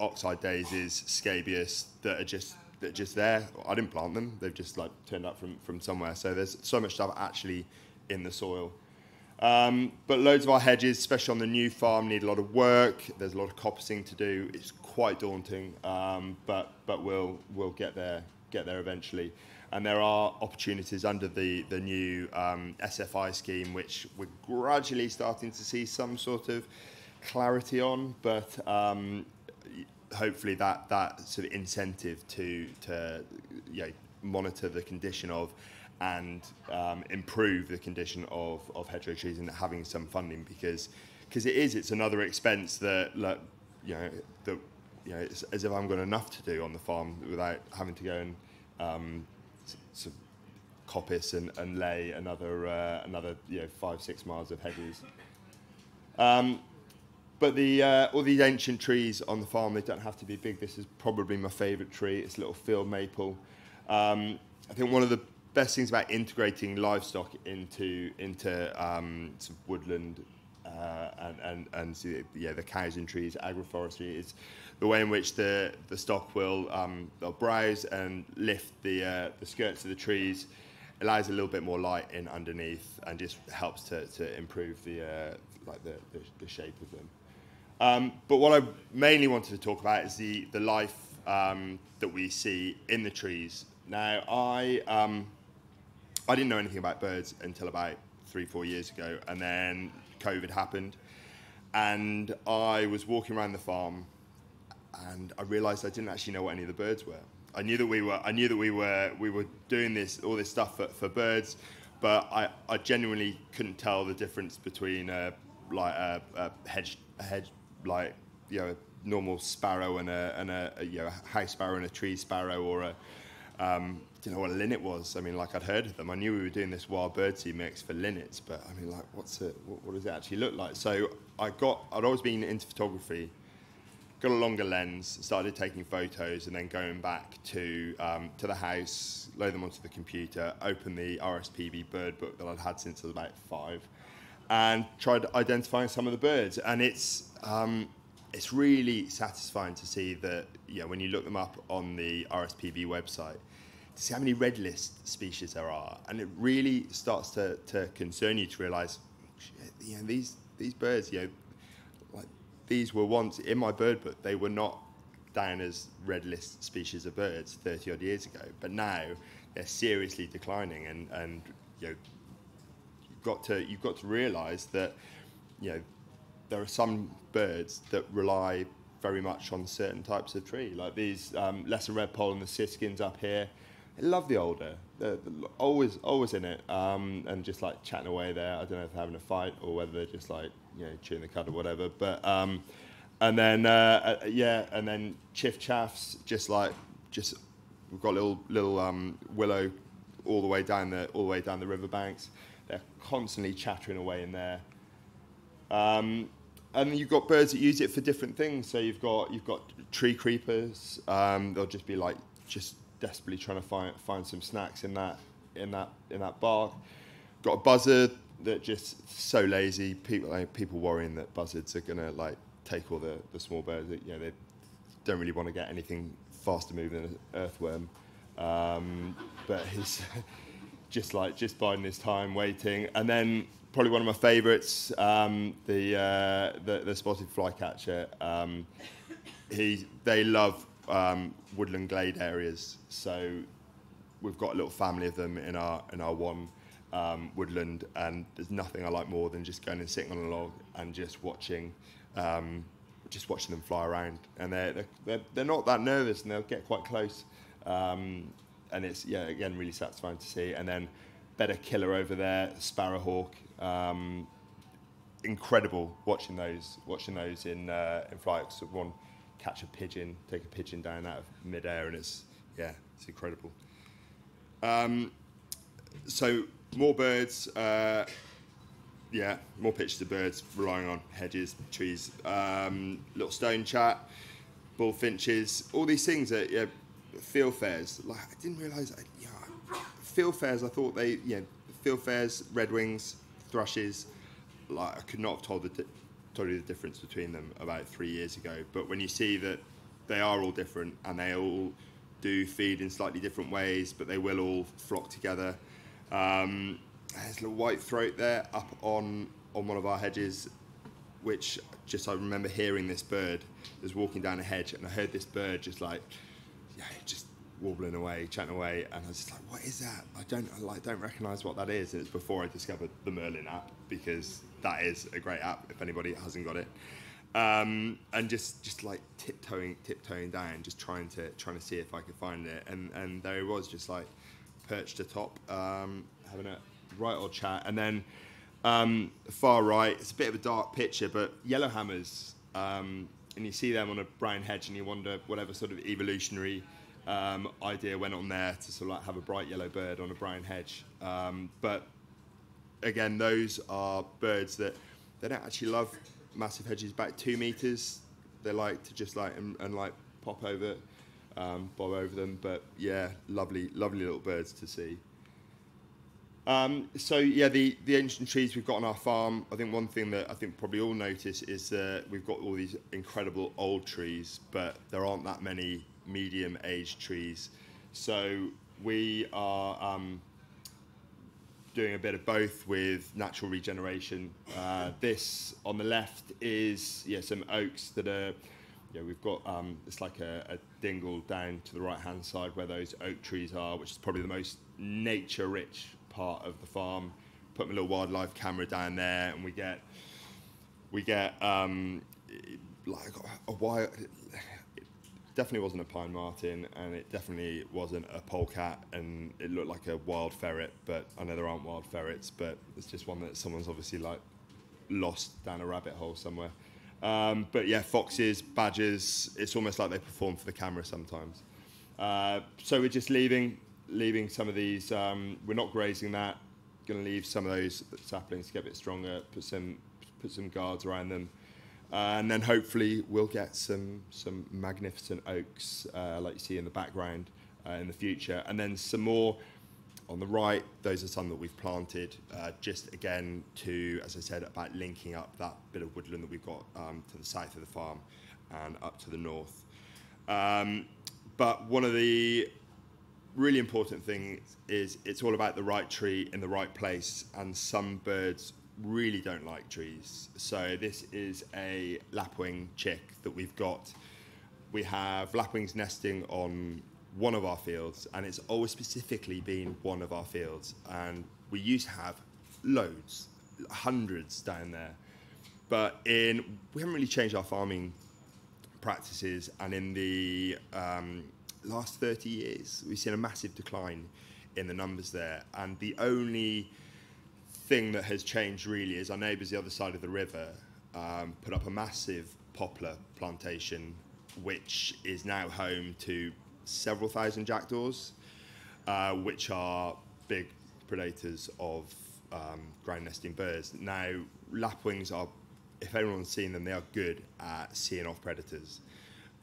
oxeye daisies, scabious that are just that are just there. I didn't plant them; they've just like turned up from from somewhere. So there's so much stuff actually in the soil. Um, but loads of our hedges, especially on the new farm, need a lot of work. There's a lot of coppicing to do. It's quite daunting, um, but but we'll we'll get there get there eventually. And there are opportunities under the the new um, SFI scheme, which we're gradually starting to see some sort of clarity on. But um, hopefully that that sort of incentive to to you know, monitor the condition of and um, improve the condition of, of hedgerow trees and having some funding because because it is it's another expense that you know that you know it's as if I haven't got enough to do on the farm without having to go and um, coppice and, and lay another uh, another you know five six miles of hedges. Um, but the uh, all these ancient trees on the farm they don't have to be big. This is probably my favourite tree. It's a little field maple. Um, I think one of the best things about integrating livestock into into um, sort of woodland and and and so, yeah the cows and trees agroforestry is the way in which the the stock will um, they'll browse and lift the uh, the skirts of the trees allows a little bit more light in underneath and just helps to, to improve the uh, like the, the, the shape of them. Um, but what I mainly wanted to talk about is the the life um, that we see in the trees. Now I um, I didn't know anything about birds until about three four years ago, and then COVID happened, and I was walking around the farm, and I realised I didn't actually know what any of the birds were. I knew that we were I knew that we were we were doing this all this stuff for, for birds, but I, I genuinely couldn't tell the difference between a like a, a hedge a hedge like you know a normal sparrow and a and a, a you know a house sparrow and a tree sparrow or a um, didn't know what a linnet was. I mean, like I'd heard of them. I knew we were doing this wild birdseed mix for linnets, but I mean, like, what's it? What, what does it actually look like? So I got. I'd always been into photography got a longer lens, started taking photos, and then going back to um, to the house, load them onto the computer, open the RSPB bird book that I'd had since I was about five, and tried identifying some of the birds. And it's um, it's really satisfying to see that you know, when you look them up on the RSPB website, to see how many red list species there are, and it really starts to, to concern you to realise, you know, these these birds, you know, these were once in my bird book, they were not down as red list species of birds 30 odd years ago, but now they're seriously declining, and, and you know, you've got to you've got to realise that you know there are some birds that rely very much on certain types of tree, like these um, lesser redpoll and the siskins up here. I love the alder. They're, always always in it, um, and just like chatting away there. I don't know if they're having a fight or whether they're just like you know chewing the cud or whatever. But um, and then uh, uh, yeah, and then chiffchaffs, just like just we've got little little um, willow all the way down the all the way down the riverbanks. They're constantly chattering away in there. Um, and you've got birds that use it for different things. So you've got you've got tree creepers. Um, they'll just be like just desperately trying to find find some snacks in that in that in that bark. Got a buzzard that just so lazy. People like, people worrying that buzzards are gonna like take all the, the small birds. You know, they don't really want to get anything faster moving than an earthworm. Um, but he's just like just biding his time, waiting. And then probably one of my favourites, um, the, uh, the, the spotted flycatcher. Um, he they love um, woodland glade areas, so we've got a little family of them in our in our one um, woodland, and there's nothing I like more than just going and sitting on a log and just watching, um, just watching them fly around. And they're, they're, they're not that nervous, and they'll get quite close. Um, and it's yeah, again, really satisfying to see. And then better killer over there, sparrowhawk. Um, incredible watching those, watching those in uh, in flight. So one catch a pigeon, take a pigeon down out of midair, and it's yeah, it's incredible. Um, so more birds. Uh, yeah, more pictures of birds relying on hedges, trees, um, little stone chat, bullfinches, all these things that yeah, fieldfares. Like I didn't realise. Yeah, fieldfares. I thought they yeah, fieldfares, redwings, thrushes. Like I could not have told the told you the difference between them about three years ago. But when you see that they are all different and they all do feed in slightly different ways, but they will all flock together. Um, there's a little white throat there up on on one of our hedges, which just I remember hearing this bird was walking down a hedge, and I heard this bird just like, yeah, just warbling away, chatting away, and I was just like, what is that? I don't I like don't recognise what that is. And it's before I discovered the Merlin app because that is a great app if anybody hasn't got it. um, and just just like tiptoeing tiptoeing down, just trying to trying to see if I could find it, and and there he was, just like perched atop, um, having a right old chat, and then um, far right, it's a bit of a dark picture, but Yellowhammers. um, and you see them on a brown hedge, and you wonder whatever sort of evolutionary um, idea went on there to sort of like have a bright yellow bird on a brown hedge. Um, but again, those are birds that they don't actually love massive hedges back two meters. They like to just like and, and like pop over, um, bob over them. But yeah, lovely, lovely little birds to see. Um, so yeah, the, the ancient trees we've got on our farm. I think one thing that I think probably all notice is that we've got all these incredible old trees, but there aren't that many medium-aged trees. So we are um, doing a bit of both with natural regeneration. Uh, this on the left is yeah some oaks that are. Yeah, we've got um, it's like a, a dingle down to the right hand side where those oak trees are, which is probably the most nature rich part of the farm. Put my little wildlife camera down there, and we get we get um, like a wild. It definitely wasn't a pine marten, and it definitely wasn't a polecat, and it looked like a wild ferret. But I know there aren't wild ferrets, but it's just one that someone's obviously like lost down a rabbit hole somewhere. Um, but yeah, foxes, badgers. It's almost like they perform for the camera sometimes. Uh, so we're just leaving leaving some of these. Um, we're not grazing that. Going to leave some of those saplings to get a bit stronger. Put some put some guards around them, uh, and then hopefully we'll get some some magnificent oaks uh, like you see in the background uh, in the future, and then some more. On the right, those are some that we've planted, uh, just again to, as I said, about linking up that bit of woodland that we've got um, to the south of the farm and up to the north. Um, but one of the really important thing is it's all about the right tree in the right place, and some birds really don't like trees. So this is a lapwing chick that we've got. We have lapwings nesting on one of our fields, and it's always specifically been one of our fields. And we used to have loads, hundreds down there. But in we haven't really changed our farming practices, and in the um, last 30 years, we've seen a massive decline in the numbers there. And the only thing that has changed really is our neighbours the other side of the river um, put up a massive poplar plantation, which is now home to several thousand jackdaws, uh, which are big predators of um, ground nesting birds. Now, lapwings are, if anyone's seen them, they are good at seeing off predators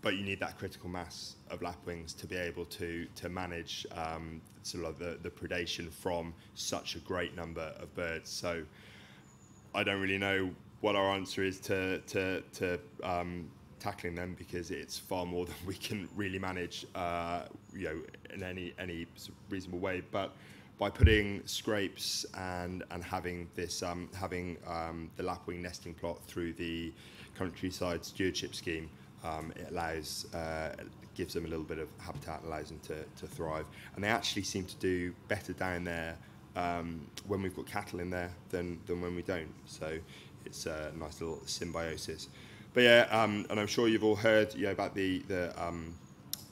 but you need that critical mass of lapwings to be able to to manage um, sort of the, the predation from such a great number of birds. So I don't really know what our answer is to to, to um, tackling them because it's far more than we can really manage, uh, you know, in any any reasonable way. But by putting scrapes and and having this um, having um, the lapwing nesting plot through the countryside stewardship scheme um, it allows, uh, gives them a little bit of habitat, allows them to, to thrive. And they actually seem to do better down there um, when we've got cattle in there than, than when we don't. So it's a nice little symbiosis. But yeah, um, and I'm sure you've all heard you know, about the, the um,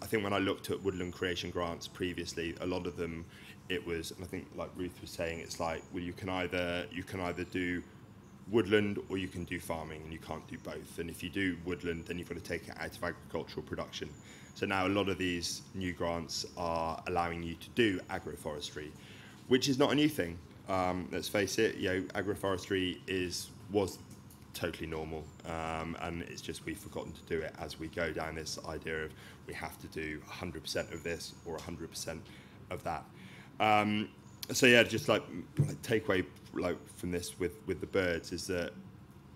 I think when I looked at woodland creation grants previously, a lot of them, it was, and I think like Ruth was saying, it's like, well, you can either, you can either do woodland or you can do farming and you can't do both. And if you do woodland, then you've got to take it out of agricultural production. So now a lot of these new grants are allowing you to do agroforestry, which is not a new thing. Um, let's face it, you know, agroforestry is was totally normal, um, and it's just we've forgotten to do it as we go down this idea of we have to do 100% of this or 100% of that. Um, so yeah, just like, like takeaway like from this with with the birds is that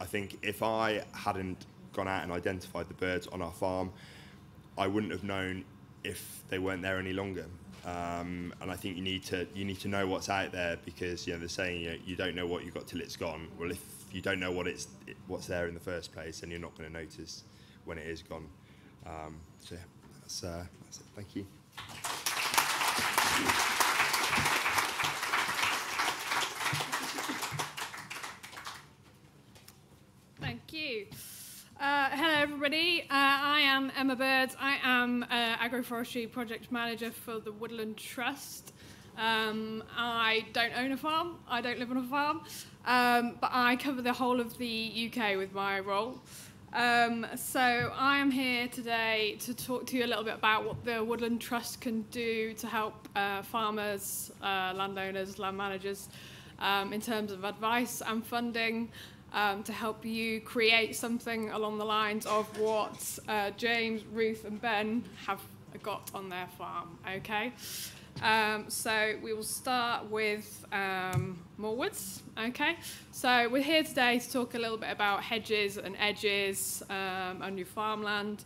I think if I hadn't gone out and identified the birds on our farm, I wouldn't have known if they weren't there any longer. Um, and I think you need to you need to know what's out there because you know they're saying you, know, you don't know what you've got till it's gone. Well, if you don't know what it's what's there in the first place, then you're not going to notice when it is gone. Um, so yeah, that's, uh, that's it. Thank you. Uh, everybody. Uh, I am Emma Bird. I am uh, agroforestry project manager for the Woodland Trust. Um, I don't own a farm. I don't live on a farm, um, but I cover the whole of the UK with my role. Um, so I am here today to talk to you a little bit about what the Woodland Trust can do to help uh, farmers, uh, landowners, land managers um, in terms of advice and funding um, to help you create something along the lines of what uh, James, Ruth, and Ben have got on their farm. Okay. Um, so we will start with um, Morewoods. Okay, so we're here today to talk a little bit about hedges and edges um, on your farmland.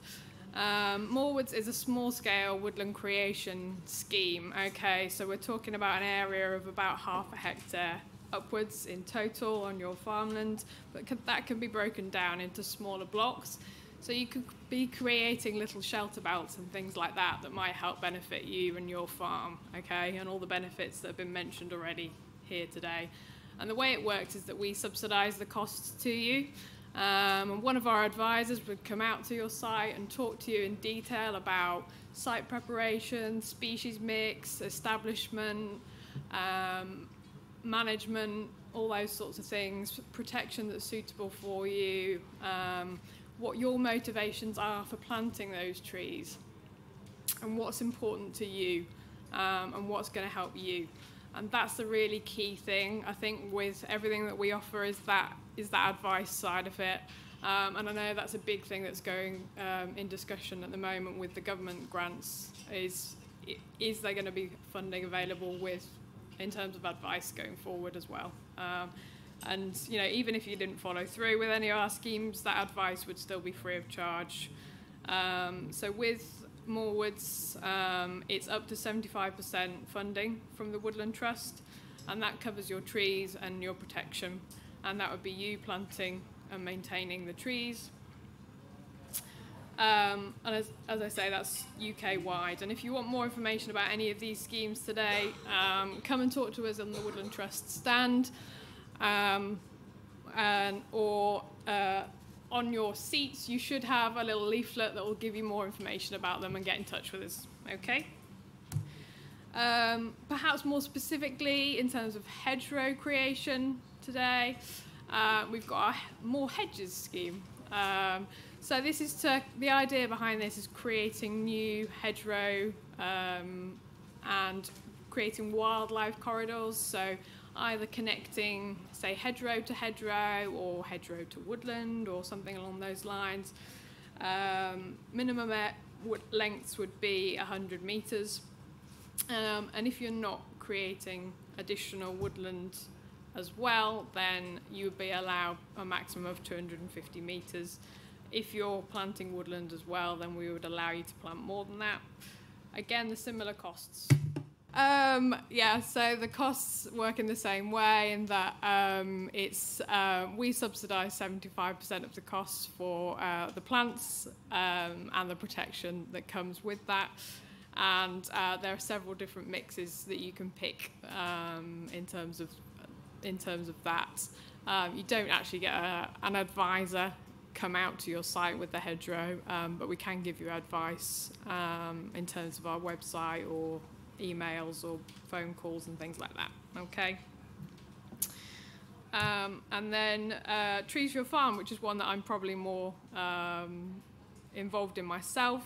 Um, Morewoods is a small-scale woodland creation scheme. Okay, so we're talking about an area of about half a hectare upwards in total on your farmland, but that can be broken down into smaller blocks. So you could be creating little shelter belts and things like that that might help benefit you and your farm, okay, and all the benefits that have been mentioned already here today. And the way it works is that we subsidise the costs to you. Um, and one of our advisors would come out to your site and talk to you in detail about site preparation, species mix, establishment, um, management, all those sorts of things, protection that's suitable for you, um, what your motivations are for planting those trees, and what's important to you, um, and what's going to help you. And that's the really key thing, I think, with everything that we offer is that is that advice side of it. Um, and I know that's a big thing that's going um, in discussion at the moment with the government grants. Is is there going to be funding available with in terms of advice going forward as well? Um, and you know, even if you didn't follow through with any of our schemes, that advice would still be free of charge. Um, so with Morewoods, um, it's up to 75% funding from the Woodland Trust, and that covers your trees and your protection. And that would be you planting and maintaining the trees. Um, and as, as, I say, that's UK wide. And if you want more information about any of these schemes today, um, come and talk to us on the Woodland Trust stand um, and, or uh, on your seats, you should have a little leaflet that will give you more information about them and get in touch with us. Okay? Um, perhaps more specifically, in terms of hedgerow creation today, uh, we've got a more hedges scheme. So this is to, the idea behind this is creating new hedgerow um, and creating wildlife corridors. So either connecting, say, hedgerow to hedgerow or hedgerow to woodland or something along those lines. Um, minimum lengths would be 100 metres. Um, and if you're not creating additional woodland as well, then you would be allowed a maximum of 250 metres. If you're planting woodland as well, then we would allow you to plant more than that. Again, the similar costs um, yeah, so the costs work in the same way in that um, it's uh, we subsidise 75% of the costs for uh, the plants um, and the protection that comes with that. And uh, there are several different mixes that you can pick um, in terms of in terms of that. Um, you don't actually get a, an advisor come out to your site with the hedgerow, um, but we can give you advice in terms of our website or emails or phone calls and things like that. Okay. Um, and then uh, Trees Your Farm, which is one that I'm probably more um, involved in myself.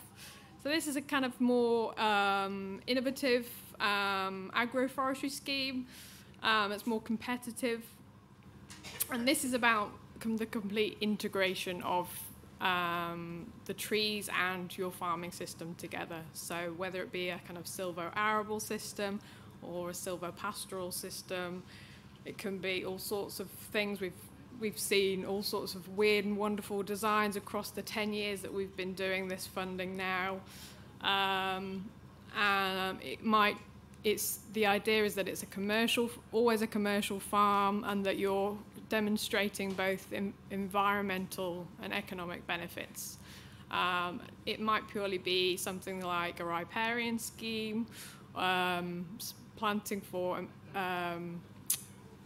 So this is a kind of more um, innovative um, agroforestry scheme. Um, it's more competitive, and this is about the complete integration of um, the trees and your farming system together. So whether it be a kind of silvo-arable system or a silvo-pastoral system, it can be all sorts of things. We've we've seen all sorts of weird and wonderful designs across the 10 years that we've been doing this funding now. Um, and it might it's the idea is that it's a commercial always a commercial farm and that you're demonstrating both environmental and economic benefits. Um, it might purely be something like a riparian scheme, um, planting for um,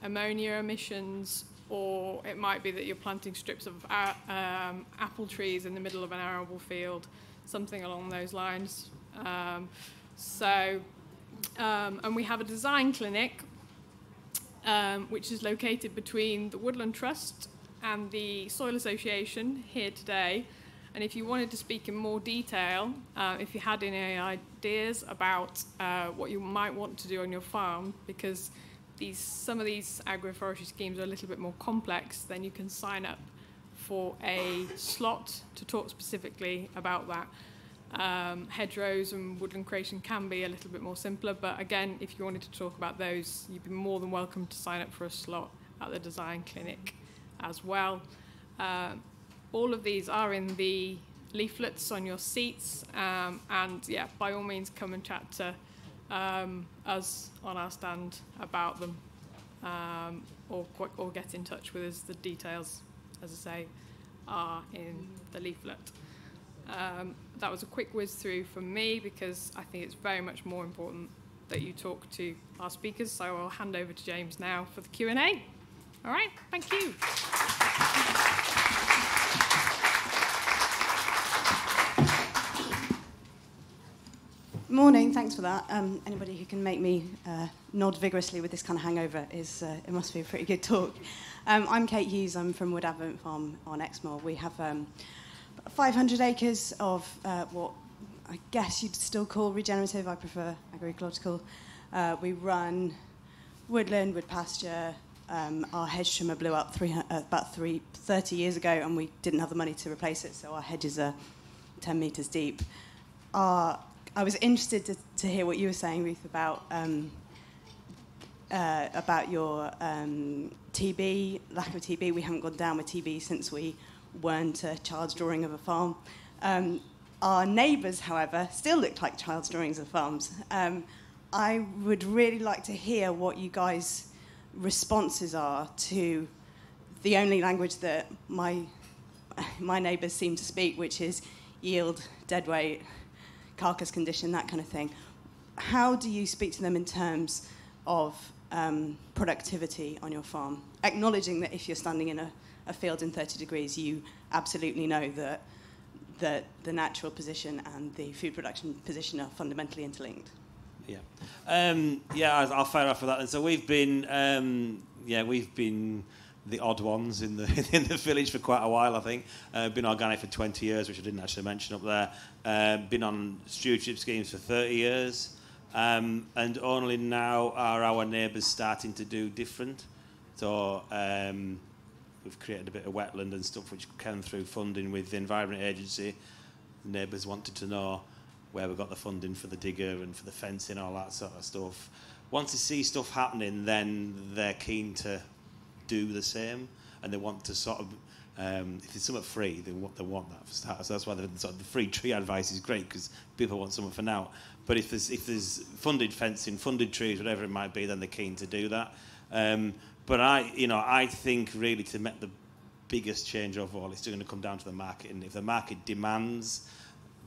ammonia emissions, or it might be that you're planting strips of um, apple trees in the middle of an arable field, something along those lines. Um, so, um, and we have a design clinic um, which is located between the Woodland Trust and the Soil Association here today. And if you wanted to speak in more detail, uh, if you had any ideas about uh, what you might want to do on your farm, because these some of these agroforestry schemes are a little bit more complex, then you can sign up for a slot to talk specifically about that. Um, hedgerows and woodland creation can be a little bit more simpler, but again, if you wanted to talk about those, you'd be more than welcome to sign up for a slot at the design clinic as well. Uh, all of these are in the leaflets on your seats, um, and yeah, by all means, come and chat to um, us on our stand about them, um, or or get in touch with us. The details, as I say, are in the leaflet. Um, that was a quick whiz through from me because I think it's very much more important that you talk to our speakers. So I'll hand over to James now for the Q&A. All right, thank you. Morning, thanks for that. Um, anybody who can make me uh, nod vigorously with this kind of hangover is uh, it must be a pretty good talk. Um, I'm Kate Hughes. I'm from Wood Advent Farm on Exmoor. We have um, 500 acres of uh, what I guess you'd still call regenerative. I prefer agroecological. Uh, we run woodland, wood pasture. Um, our hedge trimmer blew up three, uh, about three, 30 years ago, and we didn't have the money to replace it, so our hedges are 10 metres deep. Our, I was interested to, to, hear what you were saying, Ruth, about um, uh, about your um, TB, lack of TB. We haven't gone down with TB since we weren't a child's drawing of a farm. Um, our neighbours, however, still looked like child's drawings of farms. Um, I would really like to hear what you guys' responses are to the only language that my my neighbours seem to speak, which is yield, dead weight, carcass condition, that kind of thing. How do you speak to them in terms of um, productivity on your farm, acknowledging that if you're standing in a a field in 30 degrees, you absolutely know that, that the natural position and the food production position are fundamentally interlinked. Yeah, um, yeah, I'll, I'll fire off for that. And so we've been, um, yeah, we've been the odd ones in the in the village for quite a while. I think uh, been organic for 20 years, which I didn't actually mention up there. Uh, been on stewardship schemes for 30 years, um, and only now are our neighbours starting to do different. So um, We've created a bit of wetland and stuff which came through funding with the Environment Agency. The neighbours wanted to know where we got the funding for the digger and for the fencing, all that sort of stuff. Once they see stuff happening, then they're keen to do the same, and they want to sort of. Um, if it's something free, they want, they want that for starters. So that's why the, sort of the free tree advice is great because people want something for now. But if there's if there's funded fencing, funded trees, whatever it might be, then they're keen to do that. Um, but I, you know, I think really to make the biggest change of all, it's still going to come down to the market. And if the market demands,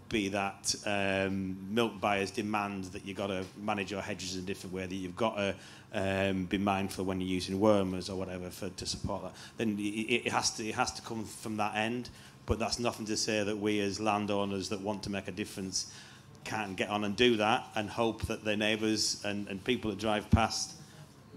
be that um, milk buyers demand that you've got to manage your hedges in a different way, that you've got to um, be mindful when you're using wormers or whatever for, to support that, then it, it, has to, it has to come from that end. But that's nothing to say that we as landowners that want to make a difference can't get on and do that and hope that their neighbours and, and people that drive past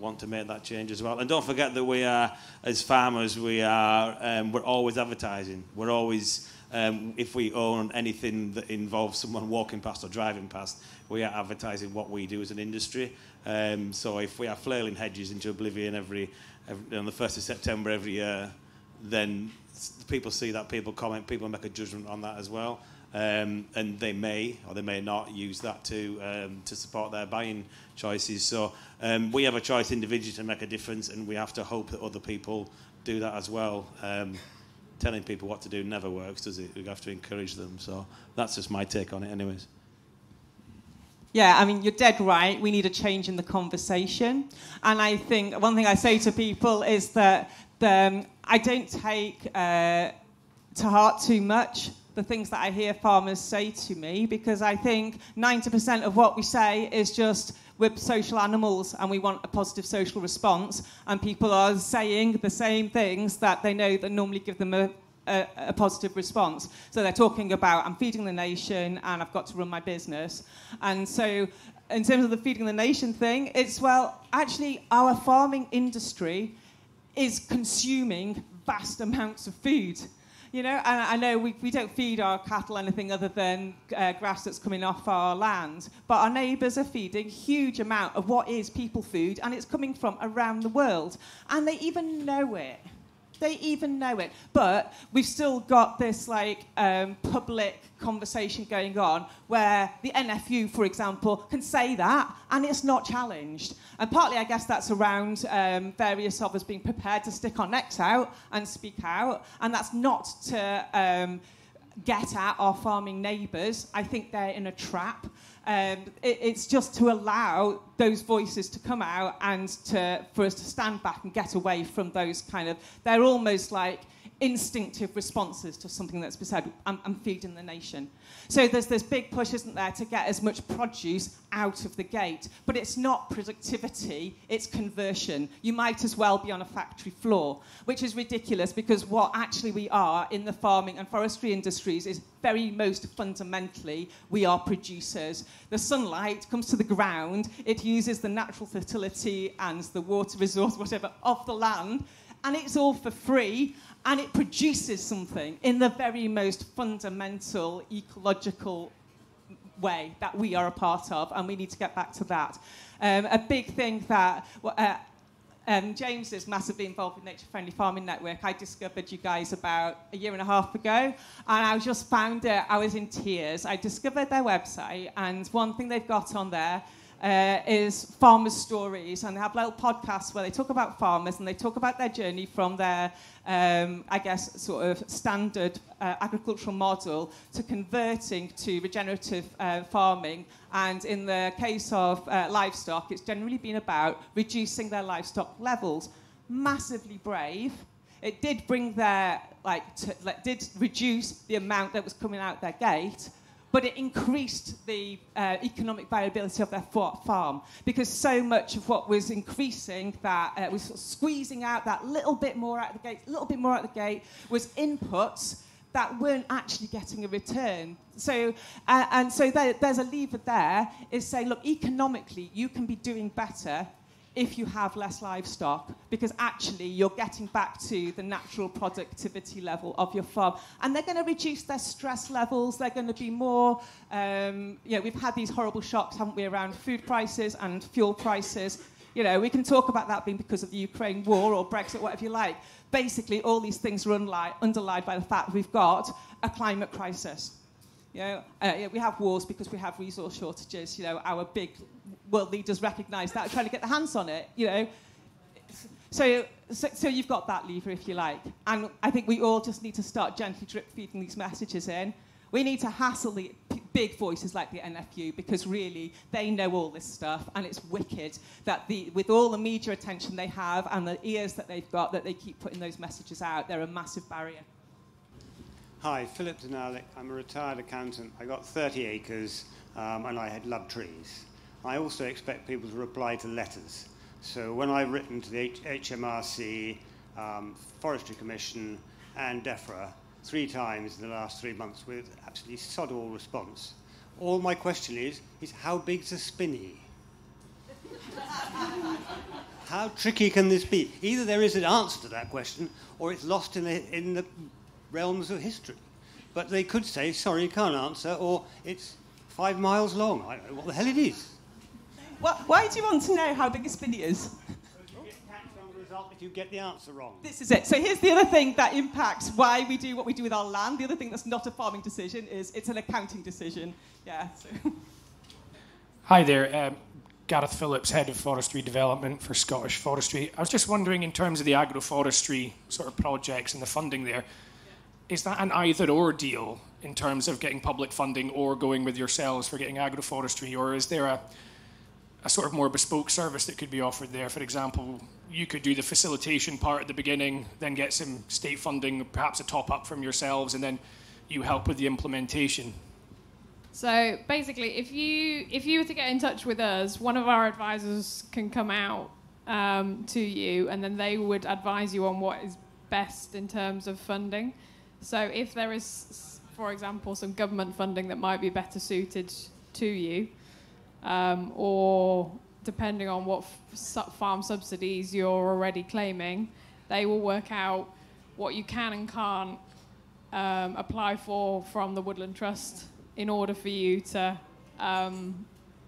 want to make that change as well. And don't forget that we are, as farmers, we are, um, we're always advertising. We're always, um, if we own anything that involves someone walking past or driving past, we are advertising what we do as an industry. Um, so if we are flailing hedges into oblivion every, every on the 1st of September every year, then people see that, people comment, people make a judgment on that as well. Um, and they may or they may not use that to um, to support their buying choices. So um, we have a choice individually to make a difference, and we have to hope that other people do that as well. Um, telling people what to do never works, does it? We have to encourage them. So that's just my take on it, anyways. Yeah, I mean, you're dead right. We need a change in the conversation. And I think one thing I say to people is that um, I don't take uh, to heart too much the things that I hear farmers say to me because I think 90% of what we say is just we're social animals and we want a positive social response, and people are saying the same things that they know that normally give them a, a, a, positive response. So they're talking about I'm feeding the nation and I've got to run my business. And so, in terms of the feeding the nation thing, it's well, actually, our farming industry is consuming vast amounts of food. You know, and I know we, we don't feed our cattle anything other than uh, grass that's coming off our land, but our neighbours are feeding huge amount of what is people food, and it's coming from around the world, and they even know it they even know it. But we've still got this like um, public conversation going on where the NFU, for example, can say that and it's not challenged. And partly, I guess, that's around um, various of us being prepared to stick our necks out and speak out. And that's not to um, get at our farming neighbours. I think they're in a trap. Um, it, it's just to allow those voices to come out and to, for us to stand back and get away from those kind of, they're almost like instinctive responses to something that's been said, I'm, I'm, feeding the nation. So there's this big push, isn't there, to get as much produce out of the gate. But it's not productivity, it's conversion. You might as well be on a factory floor, which is ridiculous because what actually we are in the farming and forestry industries is very most fundamentally, we are producers. The sunlight comes to the ground, it uses the natural fertility and the water resource, whatever, of the land, and it's all for free and it produces something in the very most fundamental ecological way that we are a part of, and we need to get back to that. Um, a big thing that uh, um, James is massively involved with Nature Friendly Farming Network. I discovered you guys about a year and a half ago, and I just found it, I was in tears. I discovered their website, and one thing they've got on there uh, is farmers' stories, and they have little podcasts where they talk about farmers and they talk about their journey from their, um, I guess, sort of standard uh, agricultural model to converting to regenerative uh, farming. And in the case of uh, livestock, it's generally been about reducing their livestock levels. Massively brave. It did bring their like, to, like did reduce the amount that was coming out their gate but it increased the uh, economic viability of their farm because so much of what was increasing that uh, was sort of squeezing out that little bit more out of the gate, a little bit more out of the gate was inputs that weren't actually getting a return. So, uh, and so there, there's a lever there is saying, look, economically, you can be doing better if you have less livestock, because actually you're getting back to the natural productivity level of your farm. And they're going to reduce their stress levels. They're going to be more, um, you know, we've had these horrible shocks, haven't we, around food prices and fuel prices. You know, we can talk about that being because of the Ukraine war or Brexit, whatever you like. Basically, all these things are underlined by the fact we've got a climate crisis. You know, uh, we have wars because we have resource shortages. You know, our big world leaders recognise that, trying to get their hands on it. You know, so, so, so you've got that lever, if you like. And I think we all just need to start gently drip feeding these messages in. We need to hassle the big voices like the NFU because really they know all this stuff, and it's wicked that the, with all the media attention they have and the ears that they've got, that they keep putting those messages out. They're a massive barrier. Hi, Philip Denalik. I'm a retired accountant. I got 30 acres um, and I had love trees. I also expect people to reply to letters. So when I've written to the H- HMRC, um, Forestry Commission, and DEFRA three times in the last three months with absolutely sod all response, all my question is, is how big's a spinney? how tricky can this be? Either there is an answer to that question, or it's lost in the, in the realms of history. But they could say, sorry, you can't answer, or it's five miles long. I don't know what the hell it is. Well, why do you want to know how big a spinney is? if you get the answer wrong. This is it. So here's the other thing that impacts why we do what we do with our land. The other thing that's not a farming decision is it's an accounting decision. Yeah. So. Hi there. Um, Gareth Phillips, Head of Forestry Development for Scottish Forestry. I was just wondering, in terms of the agroforestry sort of projects and the funding there, is that an either or deal in terms of getting public funding or going with yourselves for getting agroforestry, or is there a, a sort of more bespoke service that could be offered there? For example, you could do the facilitation part at the beginning, then get some state funding, perhaps a top up from yourselves, and then you help with the implementation? So basically, if you if you were to get in touch with us, one of our advisors can come out um, to you, and then they would advise you on what is best in terms of funding. So if there is, for example, some government funding that might be better suited to you, um, or depending on what farm subsidies you're already claiming, they will work out what you can and can't um, apply for from the Woodland Trust in order for you to um,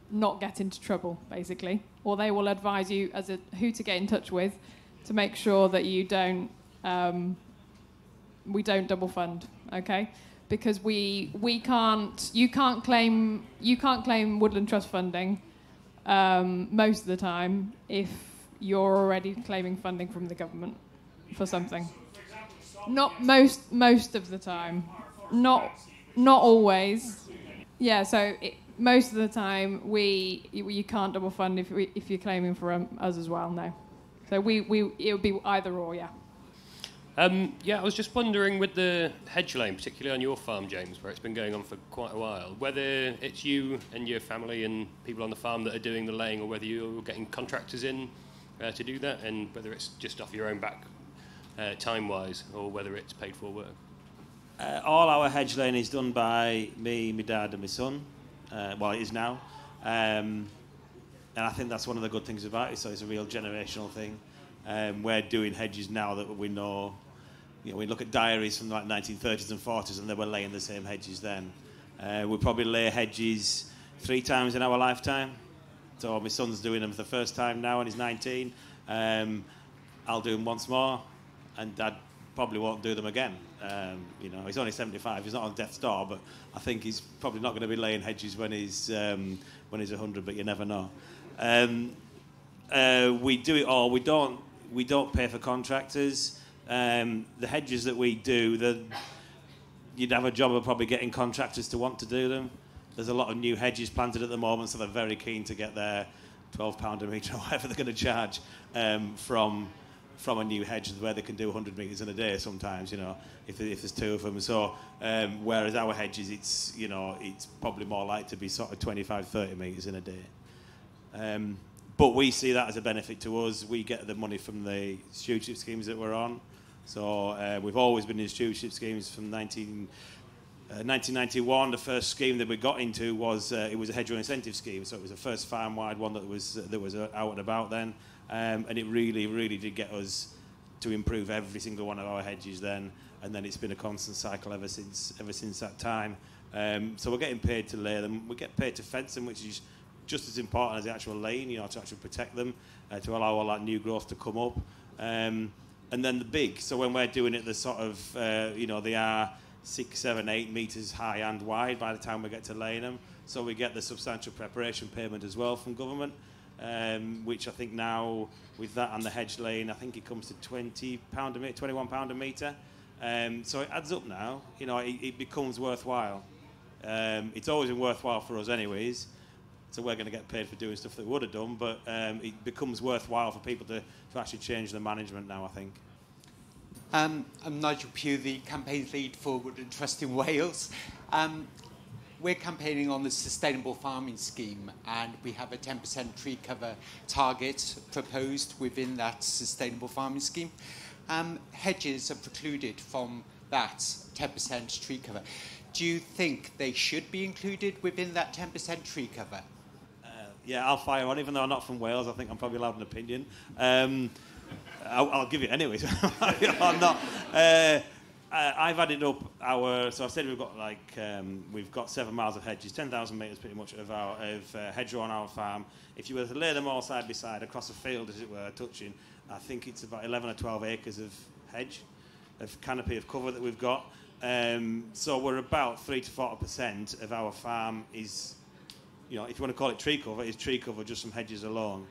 not get into trouble, basically. Or they will advise you as a, who to get in touch with to make sure that you don't um, we don't double fund, okay? Because we we can't you can't claim you can't claim Woodland Trust funding um, most of the time if you're already claiming funding from the government for something. Not most most of the time. Not not always. Yeah, so it, most of the time we you, can't double fund if if you're claiming for us as well. No. So we, we it would be either or. Yeah. Um, yeah, I was just wondering with the hedge laying, particularly on your farm, James, where it's been going on for quite a while, whether it's you and your family and people on the farm that are doing the laying, or whether you're getting contractors in uh, to do that, and whether it's just off your own back uh, time-wise, or whether it's paid for work. Uh, all our hedge laying is done by me, my dad, and my son. Uh, well, it is now, um, and I think that's one of the good things about it. So it's a real generational thing. Um, we're doing hedges now that we know you know, we look at diaries from like 1930s and 40s, and they were laying the same hedges then. Uh, we probably lay hedges three times in our lifetime. So my son's doing them for the first time now, and he's 19. Um, I'll do them once more, and Dad probably won't do them again. Um, you know, he's only 75. He's not on death's door, but I think he's probably not going to be laying hedges when he's um, when he's 100. But you never know. Um, uh, we do it all. We don't we don't pay for contractors. Um, the hedges that we do, the, you'd have a job of probably getting contractors to want to do them. There's a lot of new hedges planted at the moment, so they're very keen to get their 12 pound a metre or whatever they're going to charge um, from from a new hedge where they can do 100 metres in a day sometimes, you know, if, if there's two of them. So, um, whereas our hedges, it's, you know, it's probably more like to be sort of 25, 30 metres in a day. Um, but we see that as a benefit to us. We get the money from the stewardship schemes that we're on. So uh, we've always been in stewardship schemes from 19, uh, 1991. The first scheme that we got into was uh, it was a hedgerow incentive scheme, so it was the first farm-wide one that was that was uh, out and about then, um, and it really, really did get us to improve every single one of our hedges then, and then it's been a constant cycle ever since ever since that time. Um, so we're getting paid to lay them. We get paid to fence them, which is just as important as the actual laying, you know, to actually protect them, uh, to allow all that new growth to come up. Um, and then the big. So when we're doing it, the sort of, uh, you know, they are six, seven, eight meters high and wide by the time we get to laying them. So we get the substantial preparation payment as well from government, um, which I think now with that and the hedge laying, I think it comes to twenty pound a meter, twenty-one pound a meter. Um, so it adds up now. You know, it, it becomes worthwhile. Um, it's always been worthwhile for us, anyways. So we're going to get paid for doing stuff that we would have done, but um, it becomes worthwhile for people to, to actually change the management now, I think. Um, I'm Nigel Pugh, the campaign lead for Woodland Trust in Wales. Um, we're campaigning on the sustainable farming scheme and we have a 10% tree cover target proposed within that sustainable farming scheme. Um, hedges are precluded from that 10% tree cover. Do you think they should be included within that 10% tree cover? Yeah, I'll fire on, even though I'm not from Wales. I think I'm probably allowed an opinion. Um, I'll, I'll, give it anyway. I'm not. Uh, I've added up our. So I said we've got like um, we've got seven miles of hedges, ten thousand meters pretty much of our of uh, hedgerow on our farm. If you were to lay them all side by side across a field, as it were, touching, I think it's about 11 or 12 acres of hedge, of canopy of cover that we've got. Um, so we're about three to 40 percent of our farm is you know, if you want to call it tree cover, is tree cover just some hedges alone.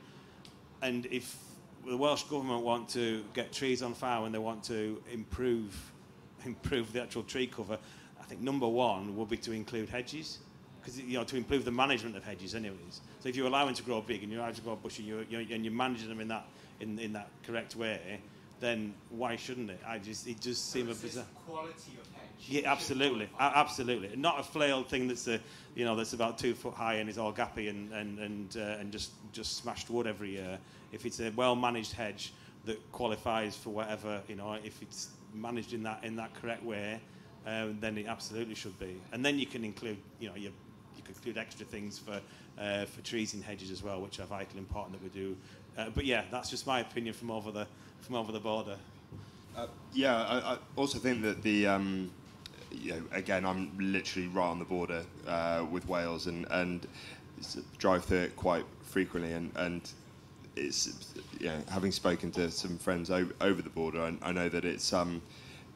And if the Welsh government want to get trees on fire and they want to improve improve the actual tree cover, I think number one would be to include hedges, because you know to improve the management of hedges, anyways. So if you allow them to grow big and you allow them to grow bushy, you're, you're, and you're managing them in that in, in that correct way, then why shouldn't it? I just it just seems a bizarre. Quality of Yeah, absolutely, absolutely. Not a flailed thing that's a, you know, that's about two foot high and is all gappy and and and uh, and just just smashed wood every year. If it's a well managed hedge that qualifies for whatever, you know, if it's managed in that in that correct way, um, then it absolutely should be. And then you can include, you know, you you can include extra things for uh, for trees in hedges as well, which are vitally important that we do. Uh, but yeah, that's just my opinion from over the from over the border. Uh, yeah, I, I also think that the, um, you know, again, I'm literally right on the border uh, with Wales and, and drive through it quite frequently. And, and it's, you know, having spoken to some friends over, over the border, I, I know that it's, um,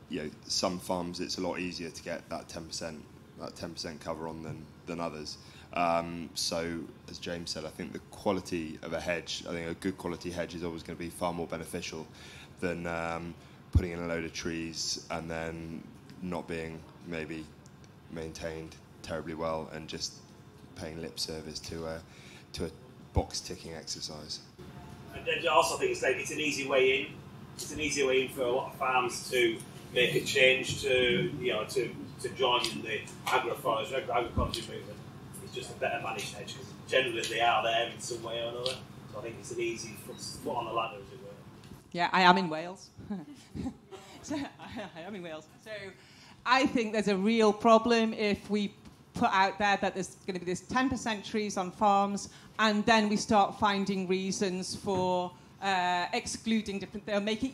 you know, some farms it's a lot easier to get that 10%, that 10% cover on than, than others. Um, so, as James said, I think the quality of a hedge, I think a good quality hedge is always going to be far more beneficial than um, putting in a load of trees and then not being maybe maintained terribly well and just paying lip service to a to a box ticking exercise. And I also think it's like it's an easy way in. It's an easy way in for a lot of farms to make a change to you know to, to join in the agroforestry agroecology movement. It's just a better managed hedge because generally they are there in some way or another. So I think it's an easy foot, foot on the ladder, as it were. Yeah, I am in Wales. so, I am in Wales. So I think there's a real problem if we put out there that there's going to be this 10% trees on farms and then we start finding reasons for uh, excluding different they'll make it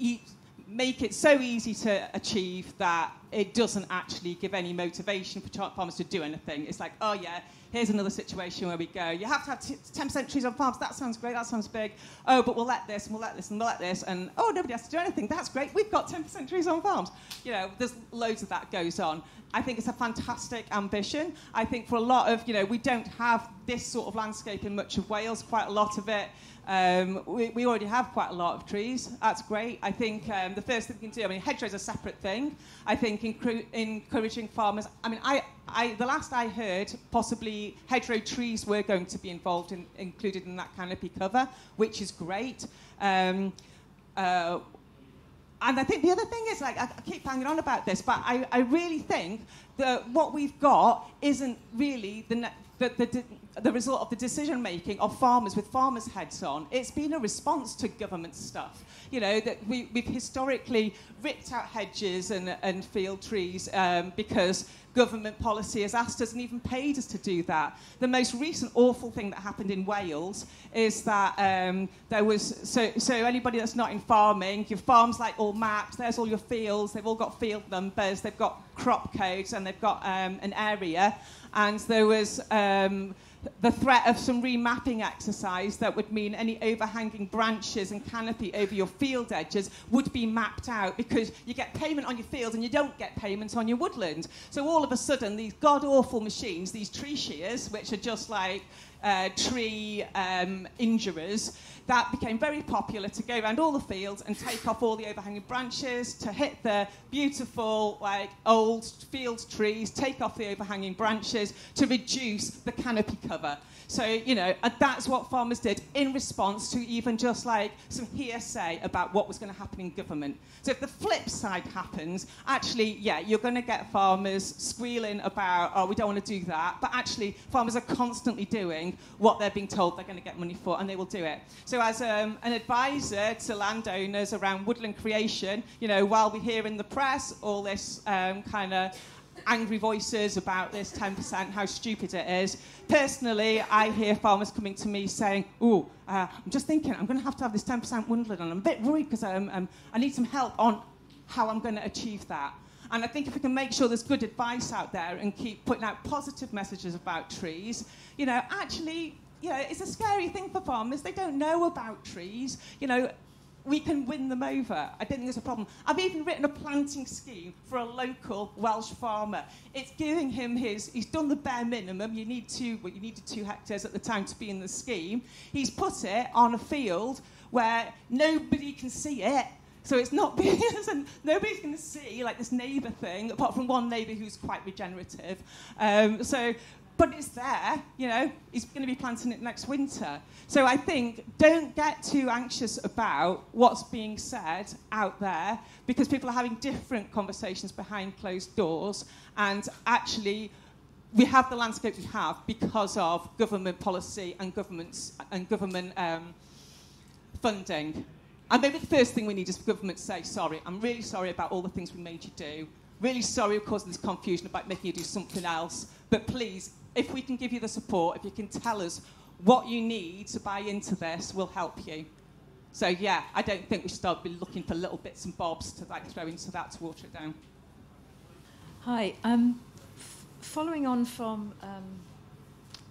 make it so easy to achieve that it doesn't actually give any motivation for farmers to do anything. It's like oh yeah here's another situation where we go. You have to have t- 10% trees on farms. That sounds great. That sounds big. Oh but we'll let this and we'll let this and we'll let this. And oh nobody has to do anything. That's great. We've got 10% trees on farms. You know there's loads of that goes on. I think it's a fantastic ambition. I think for a lot of, you know, we don't have this sort of landscape in much of Wales, quite a lot of it. Um, we, we already have quite a lot of trees. That's great. I think um, the first thing we can do, I mean, hedgerows are a separate thing. I think encru- encouraging farmers, I mean, I, I, the last I heard, possibly hedgerow trees were going to be involved in, included in that canopy cover, which is great. Um, uh, and I think the other thing is, like, I, I keep banging on about this, but I, I really think that what we've got isn't really the, ne- the, the, the result of the decision making of farmers with farmers' heads on. It's been a response to government stuff. You know, that we, we've historically ripped out hedges and, and field trees um, because government policy has asked us and even paid us to do that. The most recent awful thing that happened in Wales is that um, there was so so anybody that's not in farming, your farms like all mapped. There's all your fields. They've all got field numbers. They've got crop codes and they've got um, an area. And there was. Um, the threat of some remapping exercise that would mean any overhanging branches and canopy over your field edges would be mapped out because you get payment on your fields and you don't get payment on your woodland. So all of a sudden, these god awful machines, these tree shears, which are just like uh, tree um, injurers, that became very popular to go around all the fields and take off all the overhanging branches, to hit the beautiful, like old field trees, take off the overhanging branches to reduce the canopy cover. So, you know, that's what farmers did in response to even just like some hearsay about what was going to happen in government. So, if the flip side happens, actually, yeah, you're going to get farmers squealing about, oh, we don't want to do that. But actually, farmers are constantly doing what they're being told they're going to get money for, and they will do it. So, as um, an advisor to landowners around woodland creation, you know, while we hear in the press all this um, kind of angry voices about this 10%, how stupid it is. Personally, I hear farmers coming to me saying, oh, uh, I'm just thinking I'm going to have to have this 10% woodland and I'm a bit worried because um, um, I need some help on how I'm going to achieve that. And I think if we can make sure there's good advice out there and keep putting out positive messages about trees, you know, actually, you know, it's a scary thing for farmers. They don't know about trees. You know, we can win them over. I don't think there's a problem. I've even written a planting scheme for a local Welsh farmer. It's giving him his, he's done the bare minimum. You need two, well, you needed two hectares at the time to be in the scheme. He's put it on a field where nobody can see it. So it's not being, nobody's going to see like this neighbour thing, apart from one neighbour who's quite regenerative. Um, so but it's there, you know, he's going to be planting it next winter. So I think don't get too anxious about what's being said out there because people are having different conversations behind closed doors and actually we have the landscape we have because of government policy and governments and government um, funding. And maybe the first thing we need is for government to say, sorry, I'm really sorry about all the things we made you do. Really sorry of causing this confusion about making you do something else. But please, if we can give you the support, if you can tell us what you need to buy into this, we'll help you. So yeah, I don't think we should start be looking for little bits and bobs to like throw into that to water it down. Hi. Um, f- following on from um,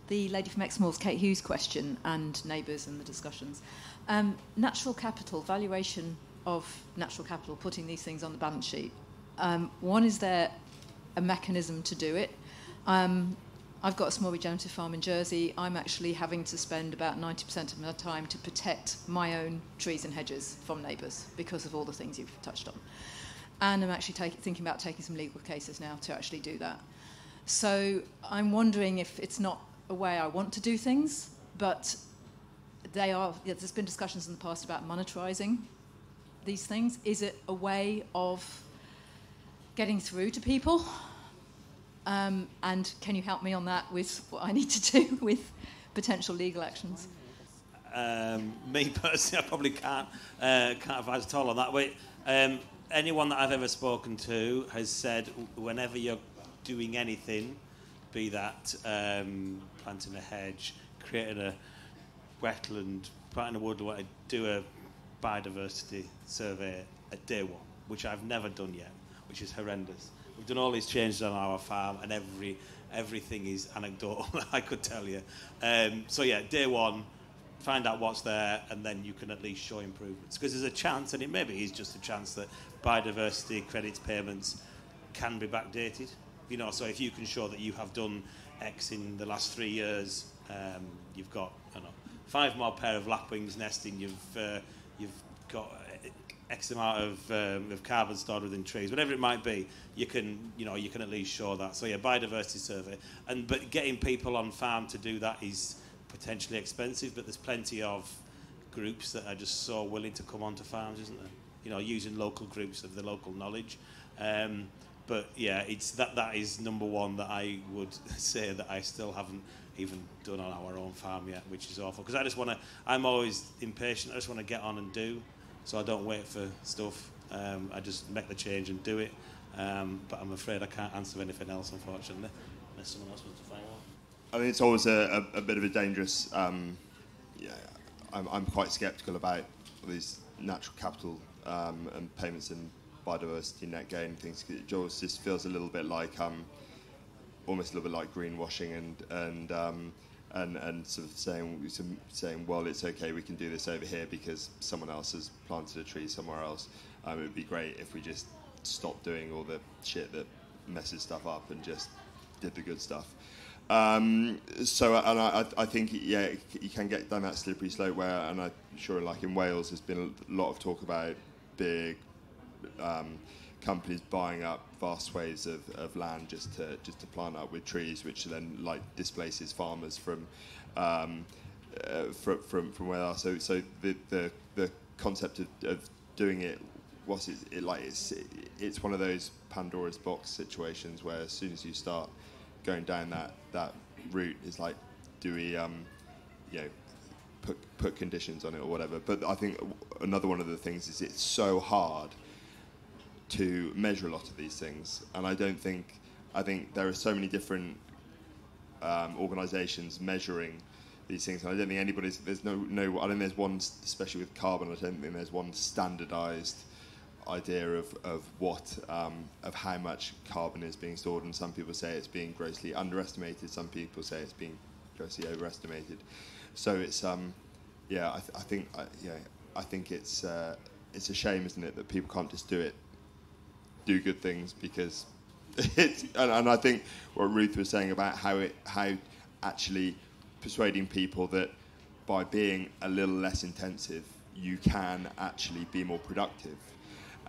the lady from Exmoor's Kate Hughes question and neighbours and the discussions, um, natural capital valuation of natural capital, putting these things on the balance sheet. Um, one is there a mechanism to do it. Um, I've got a small regenerative farm in Jersey. I'm actually having to spend about 90% of my time to protect my own trees and hedges from neighbours because of all the things you've touched on. And I'm actually take, thinking about taking some legal cases now to actually do that. So I'm wondering if it's not a way I want to do things, but they are. Yeah, there's been discussions in the past about monetizing these things. Is it a way of getting through to people? Um, and can you help me on that with what I need to do with potential legal actions? Um, me personally, I probably can't uh, can't advise at all on that. But um, anyone that I've ever spoken to has said whenever you're doing anything, be that um, planting a hedge, creating a wetland, planting a woodland, do a biodiversity survey at day one, which I've never done yet, which is horrendous. We've done all these changes on our farm, and every everything is anecdotal. I could tell you. Um, so yeah, day one, find out what's there, and then you can at least show improvements. Because there's a chance, and it maybe is just a chance that biodiversity credits payments can be backdated. You know, so if you can show that you have done X in the last three years, um, you've got I don't know five more pair of lapwings nesting. You've uh, you've got X amount of, um, of carbon stored within trees, whatever it might be, you can, you know, you can at least show that. So yeah, biodiversity survey, and but getting people on farm to do that is potentially expensive, but there's plenty of groups that are just so willing to come onto farms, isn't there? You know, using local groups of the local knowledge. Um, but yeah, it's that that is number one that I would say that I still haven't even done on our own farm yet, which is awful. Because I just want to, I'm always impatient. I just want to get on and do so I don't wait for stuff. Um, I just make the change and do it. Um, but I'm afraid I can't answer anything else, unfortunately, unless someone else wants to find. I mean, it's always a, a, a bit of a dangerous. Um, yeah, I'm, I'm quite sceptical about these natural capital um, and payments and biodiversity net gain things. It just feels a little bit like um, almost a little bit like greenwashing and and um, and, and sort of saying, saying, well, it's okay, we can do this over here because someone else has planted a tree somewhere else. Um, it would be great if we just stopped doing all the shit that messes stuff up and just did the good stuff. Um, so, and I, I think, yeah, you can get down that slippery slope where, and I'm sure, like in Wales, there's been a lot of talk about big um, companies buying up vast swathes of, of land just to just to plant up with trees, which then like displaces farmers from um, uh, from, from from where they are. So so the the, the concept of, of doing it was it, it like it's it, it's one of those Pandora's box situations where as soon as you start going down that that route, it's like do we um, you know put put conditions on it or whatever. But I think another one of the things is it's so hard to measure a lot of these things. And I don't think, I think there are so many different um, organisations measuring these things. And I don't think anybody's, there's no, no, I don't think there's one, especially with carbon, I don't think there's one standardised idea of, of what, um, of how much carbon is being stored. And some people say it's being grossly underestimated, some people say it's being grossly overestimated. So it's, um, yeah, I, th- I think, I, yeah, I think it's, uh, it's a shame, isn't it, that people can't just do it do good things because it's and, and, I think what Ruth was saying about how it how actually persuading people that by being a little less intensive you can actually be more productive.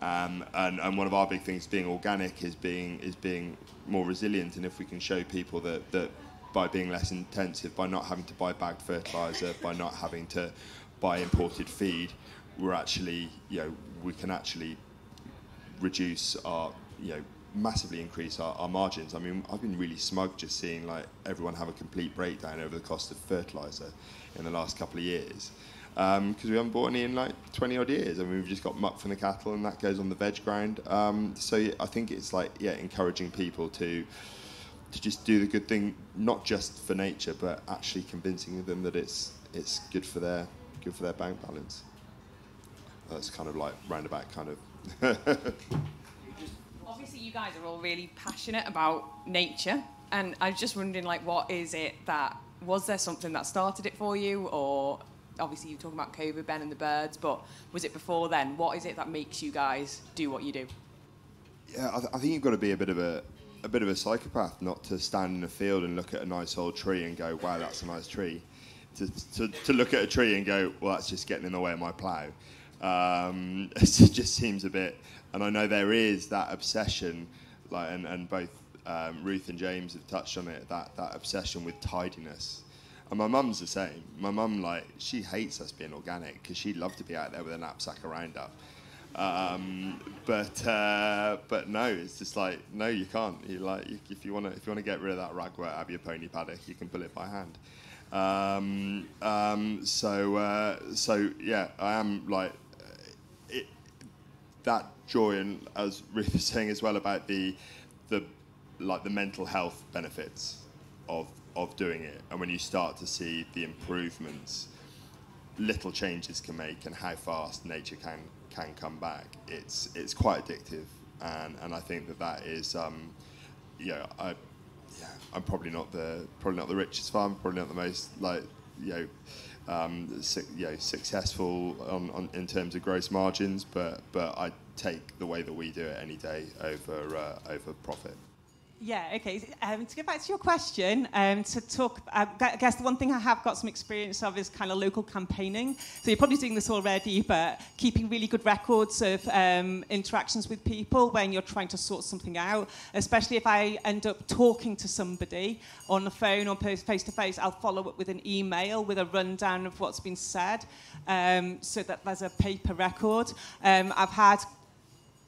Um, and, and one of our big things being organic is being is being more resilient. And if we can show people that that by being less intensive, by not having to buy bagged fertilizer, by not having to buy imported feed, we're actually, you know, we can actually reduce our, you know, massively increase our, our margins. I mean, I've been really smug just seeing like everyone have a complete breakdown over the cost of fertilizer in the last couple of years because um, we haven't bought any in like 20 odd years. I mean, we've just got muck from the cattle and that goes on the veg ground. Um, so I think it's like, yeah, encouraging people to to just do the good thing, not just for nature, but actually convincing them that it's it's good for their good for their bank balance. That's kind of like roundabout kind of. Obviously, you guys are all really passionate about nature, and I was just wondering, like, what is it that was there something that started it for you, or obviously you're talking about COVID, Ben and the birds, but was it before then? What is it that makes you guys do what you do? Yeah, I, th- I think you've got to be a bit of a a bit of a psychopath not to stand in a field and look at a nice old tree and go, wow, that's a nice tree. To, to, to look at a tree and go, well, that's just getting in the way of my plough. Um, it just seems a bit, and I know there is that obsession, like, and, and both um, Ruth and James have touched on it, that, that obsession with tidiness. And my mum's the same. My mum, like, she hates us being organic because she'd love to be out there with a knapsack around Roundup. Um, but uh, but no, it's just like no, you can't. You like if you want to if you want to get rid of that ragwort out of your pony paddock, you can pull it by hand. Um, um, so uh, so yeah, I am like that joy, and as Ruth was saying as well about the the like the mental health benefits of of doing it, and when you start to see the improvements little changes can make and how fast nature can can come back, it's it's quite addictive, and and I think that that is, um, you know, I, yeah, I'm probably not the probably not the richest farm, probably not the most like you know. Um, you know, successful on, on, in terms of gross margins, but but I take the way that we do it any day over uh, over profit. Yeah, okay. Um, to get back to your question, um, to talk, I guess the one thing I have got some experience of is kind of local campaigning. So you're probably doing this already, but keeping really good records of um, interactions with people when you're trying to sort something out, especially if I end up talking to somebody on the phone or face to face, I'll follow up with an email with a rundown of what's been said um, so that there's a paper record. Um, I've had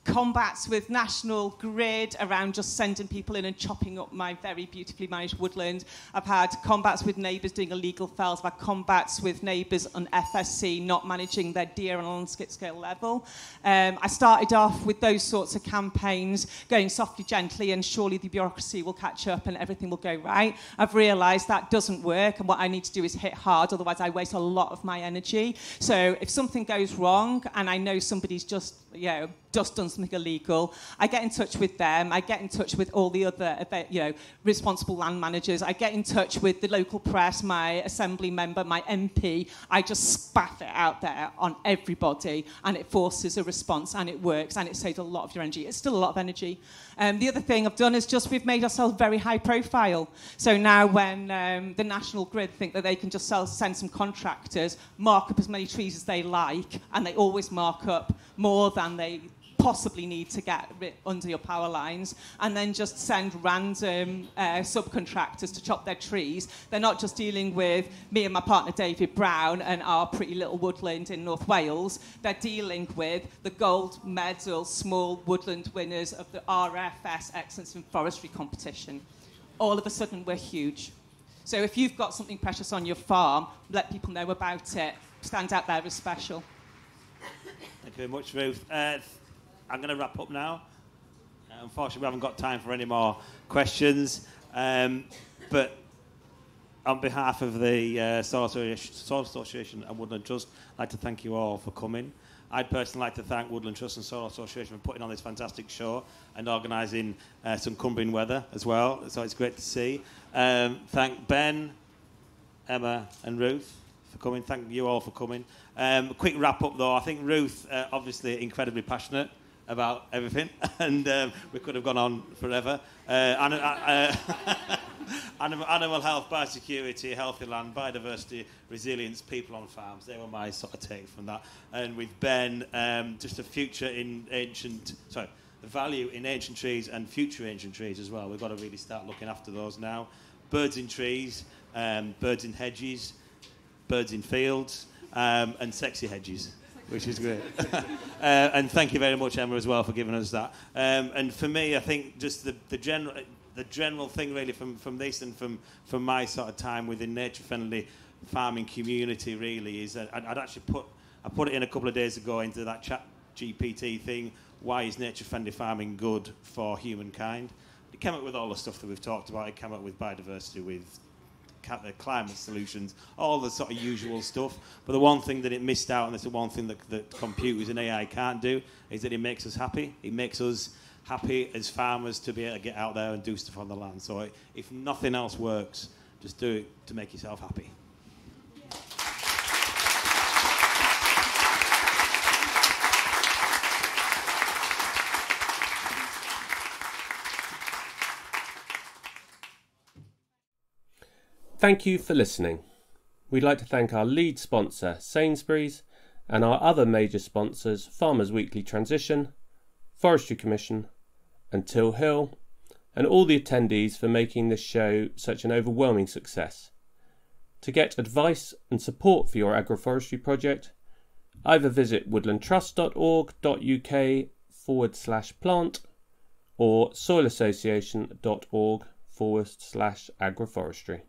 combats with National Grid around just sending people in and chopping up my very beautifully managed woodland. I've had combats with neighbours doing illegal fells. I've had combats with neighbours on FSC not managing their deer on a landscape scale level. Um, I started off with those sorts of campaigns, going softly, gently, and surely the bureaucracy will catch up and everything will go right. I've realised that doesn't work, and what I need to do is hit hard, otherwise I waste a lot of my energy. So if something goes wrong and I know somebody's just you know, something illegal. I get in touch with them. I get in touch with all the other, you know, responsible land managers. I get in touch with the local press, my assembly member, my MP. I just spaff it out there on everybody, and it forces a response, and it works, and it saves a lot of your energy. It's still a lot of energy. Um, the other thing I've done is just we've made ourselves very high profile. So now when um, the National Grid think that they can just sell, send some contractors, mark up as many trees as they like, and they always mark up more than they possibly need to get under your power lines and then just send random uh, subcontractors to chop their trees. They're not just dealing with me and my partner David Brown and our pretty little woodland in North Wales. They're dealing with the gold medal small woodland winners of the RFS Excellence in Forestry competition. All of a sudden, we're huge. So if you've got something precious on your farm, let people know about it. Stand out there as special. Thank you very much, Ruth. Uh, I'm going to wrap up now. Uh, unfortunately, we haven't got time for any more questions. Um, but on behalf of the uh, Soil, Association and Woodland Trust, I'd like to thank you all for coming. I'd personally like to thank Woodland Trust and Soil Association for putting on this fantastic show and organising uh, some Cumbrian weather as well. So it's great to see. Um, thank Ben, Emma, and Ruth for coming. Thank you all for coming. Um, quick wrap up though. I think Ruth, uh, obviously, incredibly passionate about everything, and um, we could have gone on forever. Uh, uh, animal, animal health, biosecurity, healthy land, biodiversity, resilience, people on farms. They were my sort of take from that. And with Ben, um, just a future in ancient, sorry, the value in ancient trees and future ancient trees as well. We've got to really start looking after those now. birds in trees, um, birds in hedges, birds in fields, um, and sexy hedges, which is great. uh, and thank you very much, Emma, as well, for giving us that. Um, and for me, I think just the, the general the general thing really from, from this and from, from my sort of time within nature friendly farming community really is that I'd, I'd actually put I put it in a couple of days ago into that chat GPT thing why is nature friendly farming good for humankind it came up with all the stuff that we've talked about it came up with biodiversity with Uh, climate solutions, all the sort of usual stuff. But the one thing that it missed out, and it's the one thing that, that computers and AI can't do, is that it makes us happy. It makes us happy as farmers to be able to get out there and do stuff on the land. So if nothing else works, just do it to make yourself happy. Thank you for listening. We'd like to thank our lead sponsor, Sainsbury's, and our other major sponsors, Farmers Weekly Transition, Forestry Commission, and Tilhill, and all the attendees for making this show such an overwhelming success. To get advice and support for your agroforestry project, either visit woodlandtrust.org.uk forward slash plant or soilassociation.org forward slash agroforestry.